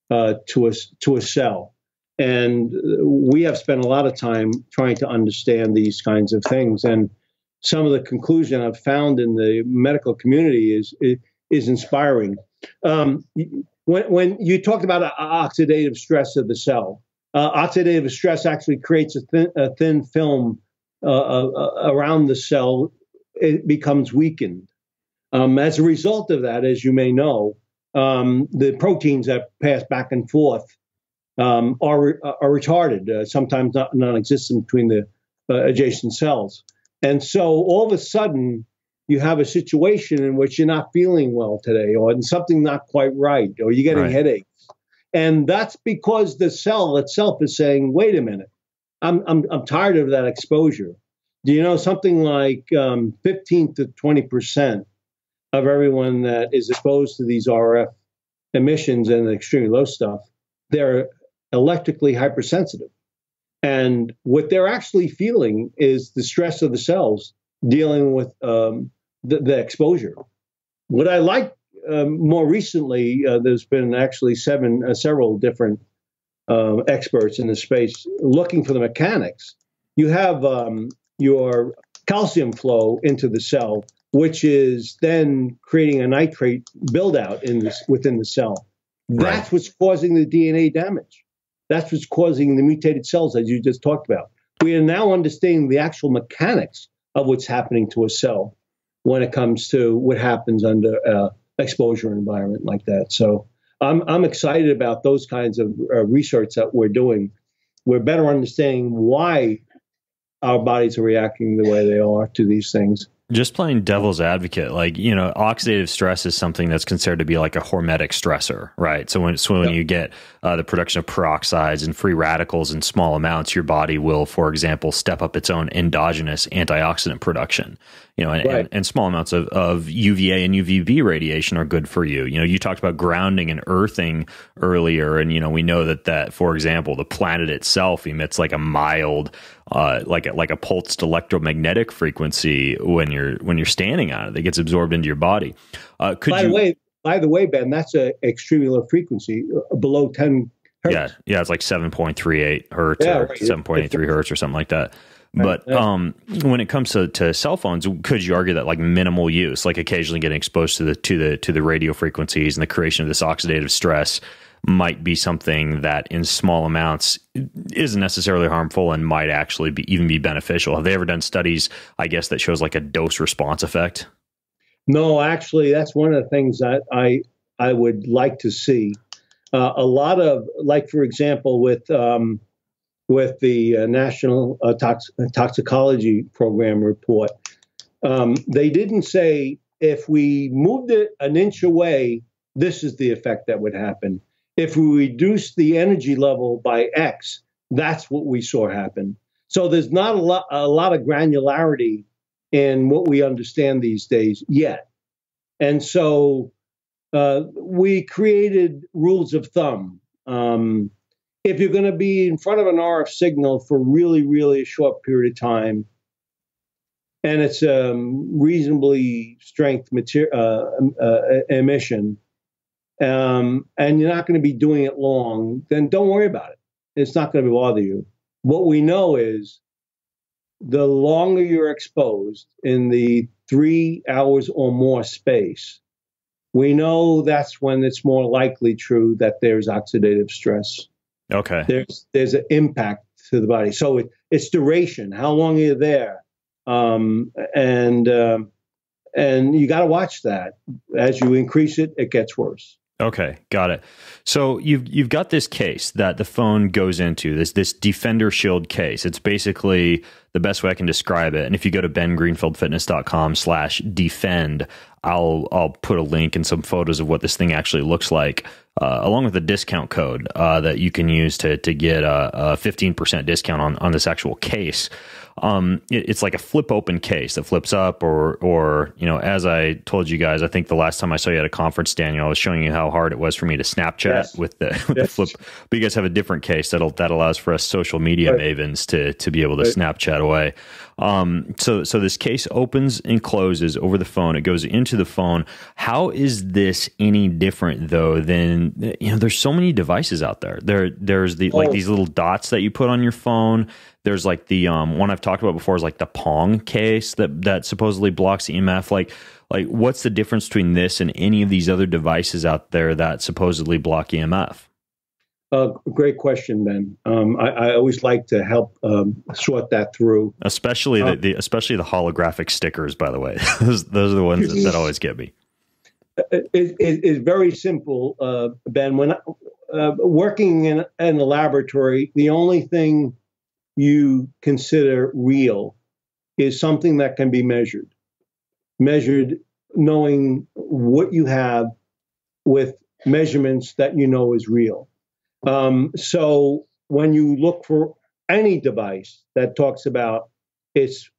Speaker 2: uh, to a to a cell. And we have spent a lot of time trying to understand these kinds of things. And some of the conclusion I've found in the medical community is is inspiring. Um, when, when you talked about oxidative stress of the cell, uh, oxidative stress actually creates a thin, a thin film uh, uh, around the cell. It becomes weakened. Um, as a result of that, as you may know, um, the proteins that pass back and forth um, are are retarded, uh, sometimes not non-existent between the uh, adjacent cells. And so all of a sudden, you have a situation in which you're not feeling well today, or something not quite right, or you're getting right. headaches. And that's because the cell itself is saying, "Wait a minute, I'm I'm I'm tired of that exposure." Do you know something like um, 15 to 20 percent of everyone that is exposed to these RF emissions and the extremely low stuff, they're electrically hypersensitive. And what they're actually feeling is the stress of the cells dealing with um, the, the, exposure. What I like um, more recently, uh, there's been actually seven, uh, several different uh, experts in the space looking for the mechanics. You have um, your calcium flow into the cell, which is then creating a nitrate buildout in this within the cell. That's right. what's causing the DNA damage. That's what's causing the mutated cells, as you just talked about. We are now understanding the actual mechanics of what's happening to a cell when it comes to what happens under uh, exposure environment like that. So I'm, I'm excited about those kinds of uh, research that we're doing. We're better understanding why our bodies are reacting the way they are to these things
Speaker 1: just playing devil's advocate, like, you know, oxidative stress is something that's considered to be like a hormetic stressor, right? So when, so when yep. you get uh, the production of peroxides and free radicals in small amounts, your body will, for example, step up its own endogenous antioxidant production you know, and, right. and, and, small amounts of, of UVA and UVB radiation are good for you. You know, you talked about grounding and earthing earlier, and you know, we know that that, for example, the planet itself emits like a mild, uh, like a, like a pulsed electromagnetic frequency when you're when you're standing on it that gets absorbed into your body.
Speaker 2: Uh, could by you, the way, by the way, Ben, that's an extremely low frequency, uh, below ten. Hertz.
Speaker 1: Yeah, yeah, it's like seven point three eight hertz yeah, or right. seven point eight three hertz or something like that. But um, when it comes to, to cell phones, could you argue that like minimal use, like occasionally getting exposed to the to the to the radio frequencies and the creation of this oxidative stress, might be something that in small amounts isn't necessarily harmful and might actually be even be beneficial. Have they ever done studies, I guess, that shows like a dose response effect?
Speaker 2: No, actually, that's one of the things that I I would like to see. Uh, a lot of, like for example, with um, with the uh, National uh, Tox- Toxicology Program report. Um, they didn't say if we moved it an inch away, this is the effect that would happen. If we reduce the energy level by X, that's what we saw happen. So there's not a lot, a lot of granularity in what we understand these days yet. And so uh, we created rules of thumb. Um, if you're going to be in front of an RF signal for really, really a short period of time, and it's a um, reasonably strength uh, um, uh, emission, um, and you're not going to be doing it long, then don't worry about it. It's not going to bother you. what we know is the longer you're exposed in the three hours or more space, we know that's when it's more likely true that there's oxidative stress.
Speaker 1: Okay.
Speaker 2: There's there's an impact to the body. So it, it's duration. How long are you there? Um, and um, and you got to watch that. As you increase it, it gets worse.
Speaker 1: Okay, got it. So you've you've got this case that the phone goes into this this Defender Shield case. It's basically the best way I can describe it. And if you go to bengreenfieldfitness.com slash defend, I'll I'll put a link and some photos of what this thing actually looks like, uh, along with a discount code uh, that you can use to to get a fifteen percent discount on on this actual case um, it, it's like a flip open case that flips up, or or you know, as I told you guys, I think the last time I saw you at a conference, Daniel, I was showing you how hard it was for me to Snapchat yes. with the (laughs) with yes. the flip. But you guys have a different case that'll that allows for us social media right. mavens to to be able to right. Snapchat away. Um, so so this case opens and closes over the phone. It goes into the phone. How is this any different though than you know? There's so many devices out there. There there's the oh. like these little dots that you put on your phone. There's like the um, one I've talked about before is like the Pong case that that supposedly blocks EMF. Like like what's the difference between this and any of these other devices out there that supposedly block EMF?
Speaker 2: Uh, great question, Ben. Um, I, I, always like to help um, sort that through,
Speaker 1: especially the, uh, the, especially the holographic stickers. By the way, (laughs) those, those are the ones that, that always get me.
Speaker 2: It, it, it's very simple, uh, Ben. When uh, working in, in a laboratory, the only thing you consider real is something that can be measured. Measured knowing what you have with measurements that you know is real. Um, so when you look for any device that talks about its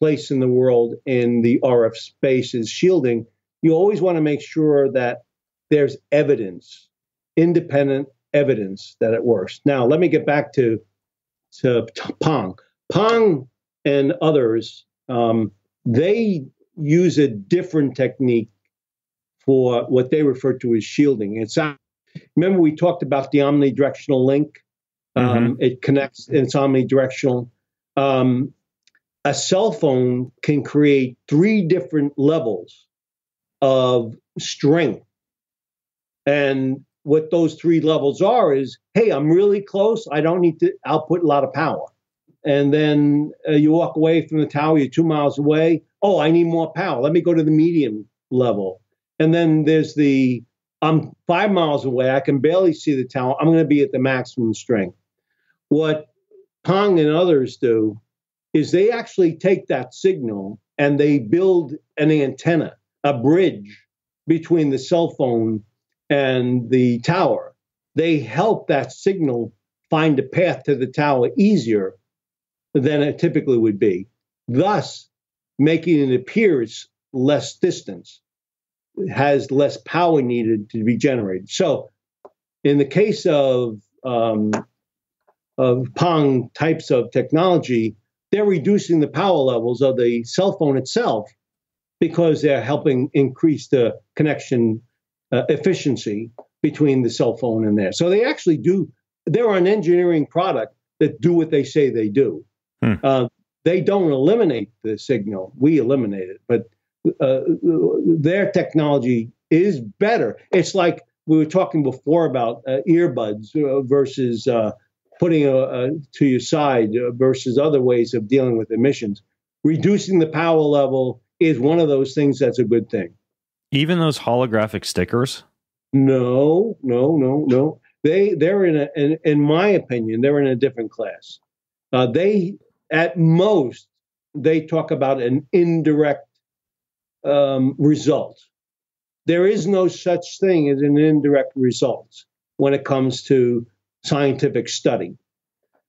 Speaker 2: place in the world in the RF space is shielding, you always want to make sure that there's evidence, independent evidence that it works. Now, let me get back to to Pong. Pong and others, um, they use a different technique for what they refer to as shielding. It's remember we talked about the omnidirectional link. Um, mm-hmm. It connects. It's omnidirectional. Um, a cell phone can create three different levels of strength, and what those three levels are is hey i'm really close. I don't need to output a lot of power. And then uh, you walk away from the tower you're two miles away. Oh i need more power. Let me go to the medium level. And then there's the i'm five miles away. I can barely see the tower. I'm going to be at the maximum strength. What pong and others do is they actually take that signal and they build an antenna a bridge between the cell phone and the tower, they help that signal find a path to the tower easier than it typically would be, thus making it appear it's less distance, has less power needed to be generated. So, in the case of um, of Pong types of technology, they're reducing the power levels of the cell phone itself because they're helping increase the connection uh, efficiency between the cell phone and there. So they actually do. They're an engineering product that do what they say they do. Hmm. Uh, they don't eliminate the signal. We eliminate it, but uh, their technology is better. It's like we were talking before about uh, earbuds uh, versus uh, putting a, to your side versus other ways of dealing with emissions. Reducing the power level is one of those things that's a good thing.
Speaker 1: Even those holographic stickers?
Speaker 2: No, no, no, no. They they're in a in, in my opinion they're in a different class. Uh, they at most they talk about an indirect um, result. There is no such thing as an indirect result when it comes to scientific study.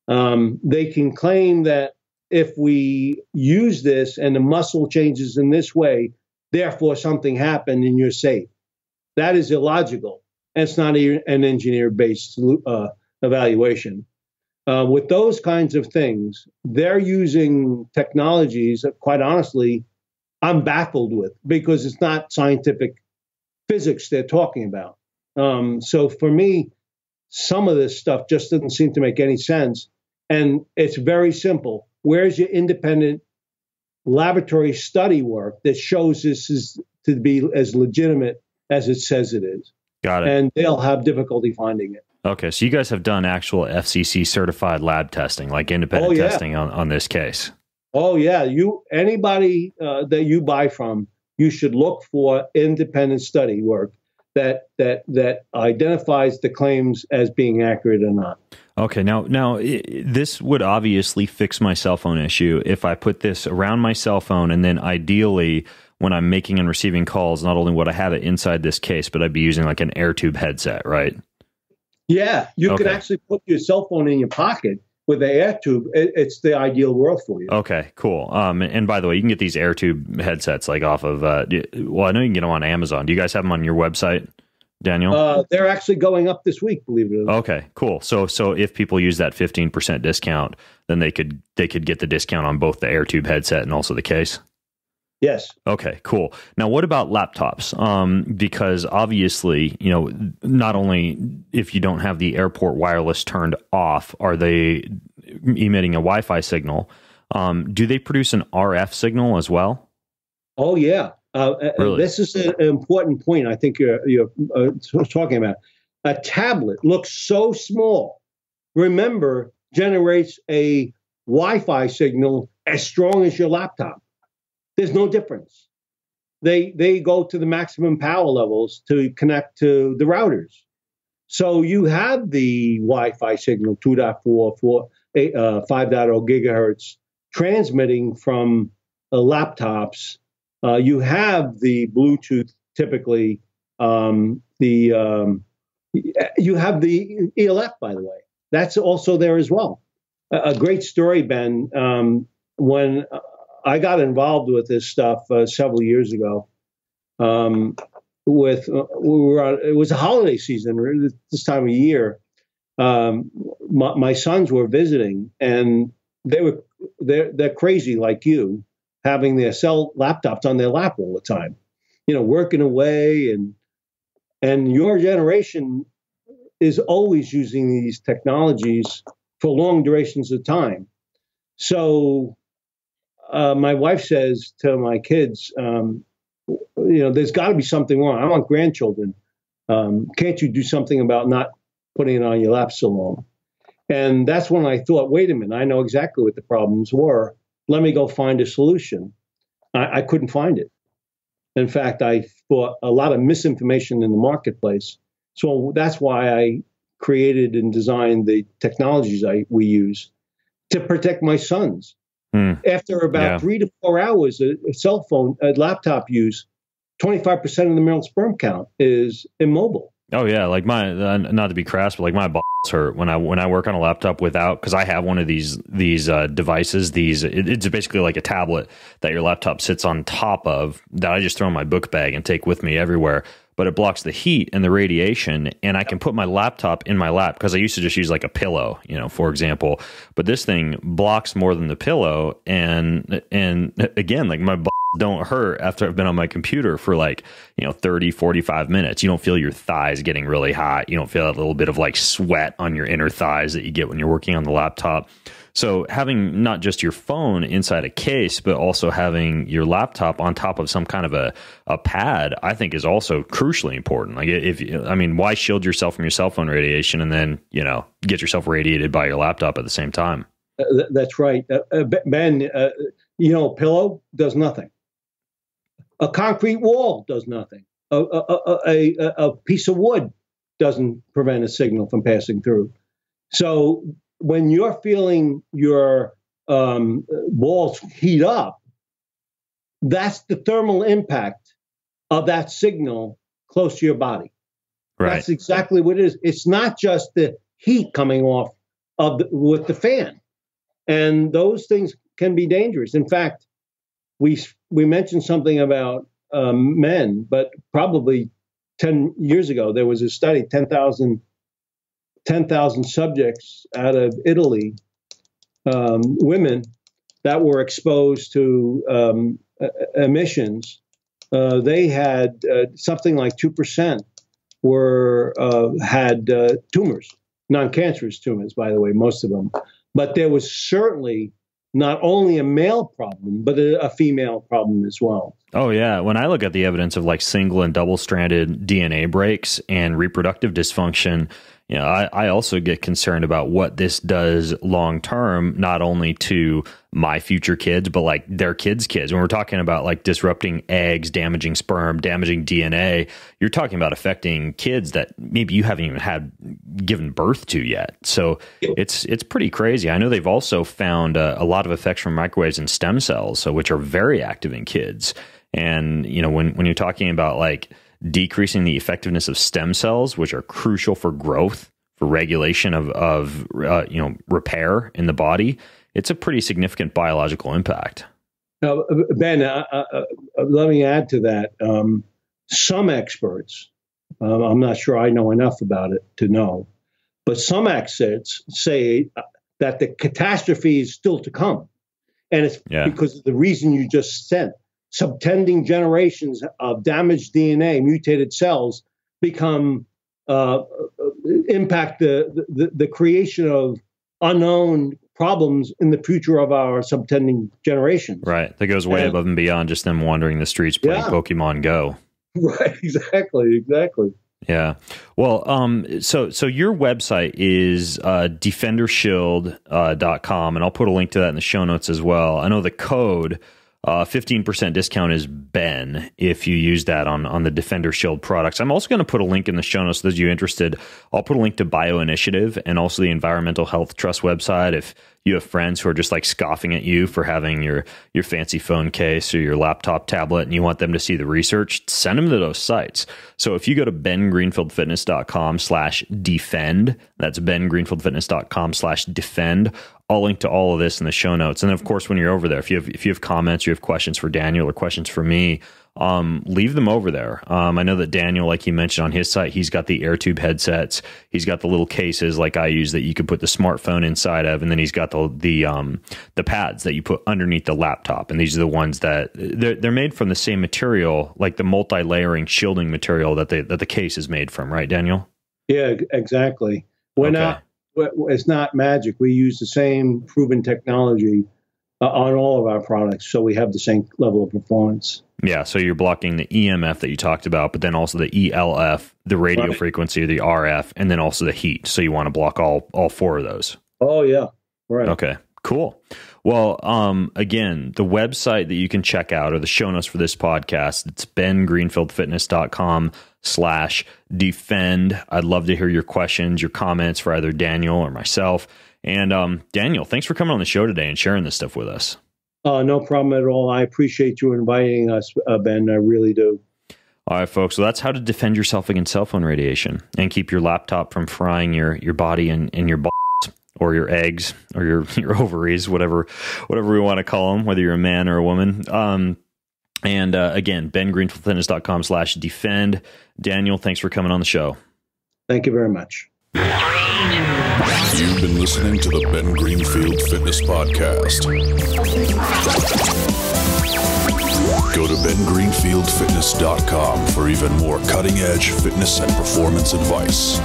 Speaker 2: Um, they can claim that if we use this and the muscle changes in this way, therefore something happened and you're safe. That is illogical. It's not an engineer based uh, evaluation. Uh, with those kinds of things, they're using technologies that, quite honestly, I'm baffled with because it's not scientific physics they're talking about. Um, so for me, some of this stuff just doesn't seem to make any sense. And it's very simple. Where's your independent laboratory study work that shows this is to be as legitimate as it says it is?
Speaker 1: Got it.
Speaker 2: And they'll have difficulty finding it.
Speaker 1: Okay, so you guys have done actual FCC certified lab testing, like independent
Speaker 2: Oh, yeah.
Speaker 1: testing on, on this case.
Speaker 2: Oh yeah, you anybody uh, that you buy from, you should look for independent study work that that that identifies the claims as being accurate or not.
Speaker 1: Okay, now now this would obviously fix my cell phone issue if I put this around my cell phone, and then ideally, when I'm making and receiving calls, not only would I have it inside this case, but I'd be using like an AirTube headset, right?
Speaker 2: Yeah, you
Speaker 1: Okay.
Speaker 2: actually put your cell phone in your pocket with the air tube. It, it's the ideal world for you.
Speaker 1: Okay, cool. Um, and, by the way, you can get these air tube headsets like off of. Uh, well, I know you can get them on Amazon. Do you guys have them on your website, Daniel?
Speaker 2: Uh, they're actually going up this week, believe it or not.
Speaker 1: Okay, cool. So so if people use that fifteen percent discount, then they could they could get the discount on both the AirTube headset and also the case.
Speaker 2: Yes.
Speaker 1: Okay, cool. Now, what about laptops? Um, because obviously, you know, not only if you don't have the airport wireless turned off, are they emitting a Wi-Fi signal? Um, do they produce an RF signal as well?
Speaker 2: Oh yeah. Uh, uh,
Speaker 1: Really?
Speaker 2: This is an important point. I think you're you're uh, talking about. A tablet looks so small. Remember, generates a Wi-Fi signal as strong as your laptop. There's no difference. They they go to the maximum power levels to connect to the routers. So you have the Wi-Fi signal 2.4, 4, eight, uh, 5.0 gigahertz transmitting from uh, laptops. Uh, you have the Bluetooth typically. Um, the um, you have the ELF, by the way. That's also there as well. A, a great story, Ben. Um, when I got involved with this stuff uh, several years ago, um, with uh, we were on, it was a holiday season this time of year. Um, my, my sons were visiting, and they were they're they're crazy like you, having their cell laptops on their lap all the time, you know, working away, and and your generation is always using these technologies for long durations of time. So, uh, my wife says to my kids, um, you know, there's got to be something wrong. I want grandchildren. Um, can't you do something about not putting it on your lap so long? And that's when I thought, wait a minute, I know exactly what the problems were. Let me go find a solution. I, I couldn't find it. In fact, I thought a lot of misinformation in the marketplace. So that's why I created and designed the technologies I, we use to protect my sons.
Speaker 1: Hmm.
Speaker 2: After about
Speaker 1: Yeah.
Speaker 2: three to four hours of of cell phone, uh, laptop use, 25% of the male sperm count is immobile.
Speaker 1: Oh yeah, like my uh, not to be crass, but like my balls hurt when I when I work on a laptop without because I have one of these these uh, devices. These it, it's basically like a tablet that your laptop sits on top of that I just throw in my book bag and take with me everywhere. But it blocks the heat and the radiation, and I can put my laptop in my lap because I used to just use like a pillow, you know, for example. But this thing blocks more than the pillow, and and again, like my don't hurt after I've been on my computer for like, you know, 30, 45 minutes. You don't feel your thighs getting really hot. You don't feel that little bit of like sweat on your inner thighs that you get when you're working on the laptop. So having not just your phone inside a case, but also having your laptop on top of some kind of a, a pad, I think is also crucially important. Like if, I mean, why shield yourself from your cell phone radiation and then, you know, get yourself radiated by your laptop at the same time?
Speaker 2: Uh, th- that's right. Uh, uh, Ben, uh, you know, a pillow does nothing. A concrete wall does nothing. A, a, a, a piece of wood doesn't prevent a signal from passing through. So when you're feeling your um, walls heat up, that's the thermal impact of that signal close to your body.
Speaker 1: Right.
Speaker 2: That's exactly what it is. It's not just the heat coming off of the, with the fan, and those things can be dangerous. In fact, we we mentioned something about um, men, but probably ten years ago there was a study 10,000 10,000 subjects out of Italy, um, women that were exposed to um, emissions. Uh, they had uh, something like two percent were uh, had uh, tumors, non-cancerous tumors, by the way, most of them. But there was certainly not only a male problem, but a, a, female problem as well.
Speaker 1: Oh, yeah. When I look at the evidence of like single and double stranded DNA breaks and reproductive dysfunction, you know, I, I also get concerned about what this does long term, not only to my future kids, but like their kids' kids. When we're talking about like disrupting eggs, damaging sperm, damaging DNA, you're talking about affecting kids that maybe you haven't even had given birth to yet. So it's it's pretty crazy. I know they've also found uh, a lot of effects from microwaves and stem cells, so which are very active in kids. And you know, when when you're talking about like decreasing the effectiveness of stem cells, which are crucial for growth, for regulation of, of uh, you know repair in the body, it's a pretty significant biological impact.
Speaker 2: Now, Ben, uh, uh, uh, let me add to that. Um, some experts, um, I'm not sure I know enough about it to know, but some experts say uh, that the catastrophe is still to come. And it's yeah. because of the reason you just said subtending generations of damaged DNA, mutated cells, become uh, impact the, the, the creation of unknown problems in the future of our subtending generations.
Speaker 1: Right. That goes way and, above and beyond just them wandering the streets playing yeah. Pokemon Go. (laughs)
Speaker 2: Right. Exactly. Exactly.
Speaker 1: Yeah. Well, um, so so your website is uh, defendershield.com, uh, and I'll put a link to that in the show notes as well. I know the code uh, 15% discount is Ben if you use that on, on the DefenderShield products. I'm also going to put a link in the show notes those of you interested. I'll put a link to BioInitiative and also the Environmental Health Trust website if you have friends who are just like scoffing at you for having your your fancy phone case or your laptop tablet and you want them to see the research send them to those sites so if you go to bengreenfieldfitness.com slash defend that's bengreenfieldfitness.com slash defend I'll link to all of this in the show notes. And of course, when you're over there, if you have if you have comments, you have questions for Daniel or questions for me, um, leave them over there. Um, I know that Daniel, like he mentioned on his site, he's got the AirTube headsets. He's got the little cases like I use that you can put the smartphone inside of, and then he's got the the um, the pads that you put underneath the laptop. And these are the ones that they're they're made from the same material, like the multi layering shielding material that the that the case is made from, right, Daniel?
Speaker 2: Yeah, exactly. We're okay. not it's not magic. We use the same proven technology uh, on all of our products, so we have the same level of performance.
Speaker 1: Yeah, so you're blocking the EMF that you talked about, but then also the ELF, the radio right. frequency, the RF, and then also the heat. So you want to block all all four of those.
Speaker 2: Oh yeah, right.
Speaker 1: Okay, cool. Well, um, again, the website that you can check out or the show notes for this podcast, it's bengreenfieldfitness.com slash defend. I'd love to hear your questions, your comments for either Daniel or myself. And um, Daniel, thanks for coming on the show today and sharing this stuff with us.
Speaker 2: Uh, no problem at all. I appreciate you inviting us, uh, Ben. I really do.
Speaker 1: All right, folks. So that's how to defend yourself against cell phone radiation and keep your laptop from frying your your body and, and your balls or your eggs or your (laughs) your ovaries, whatever whatever we want to call them, whether you're a man or a woman. Um, and uh, again, bengreenfieldfitness.com slash defend. Daniel, thanks for coming on the show.
Speaker 2: Thank you very much.
Speaker 3: You've been listening to the Ben Greenfield Fitness Podcast. Go to bengreenfieldfitness.com for even more cutting edge fitness and performance advice.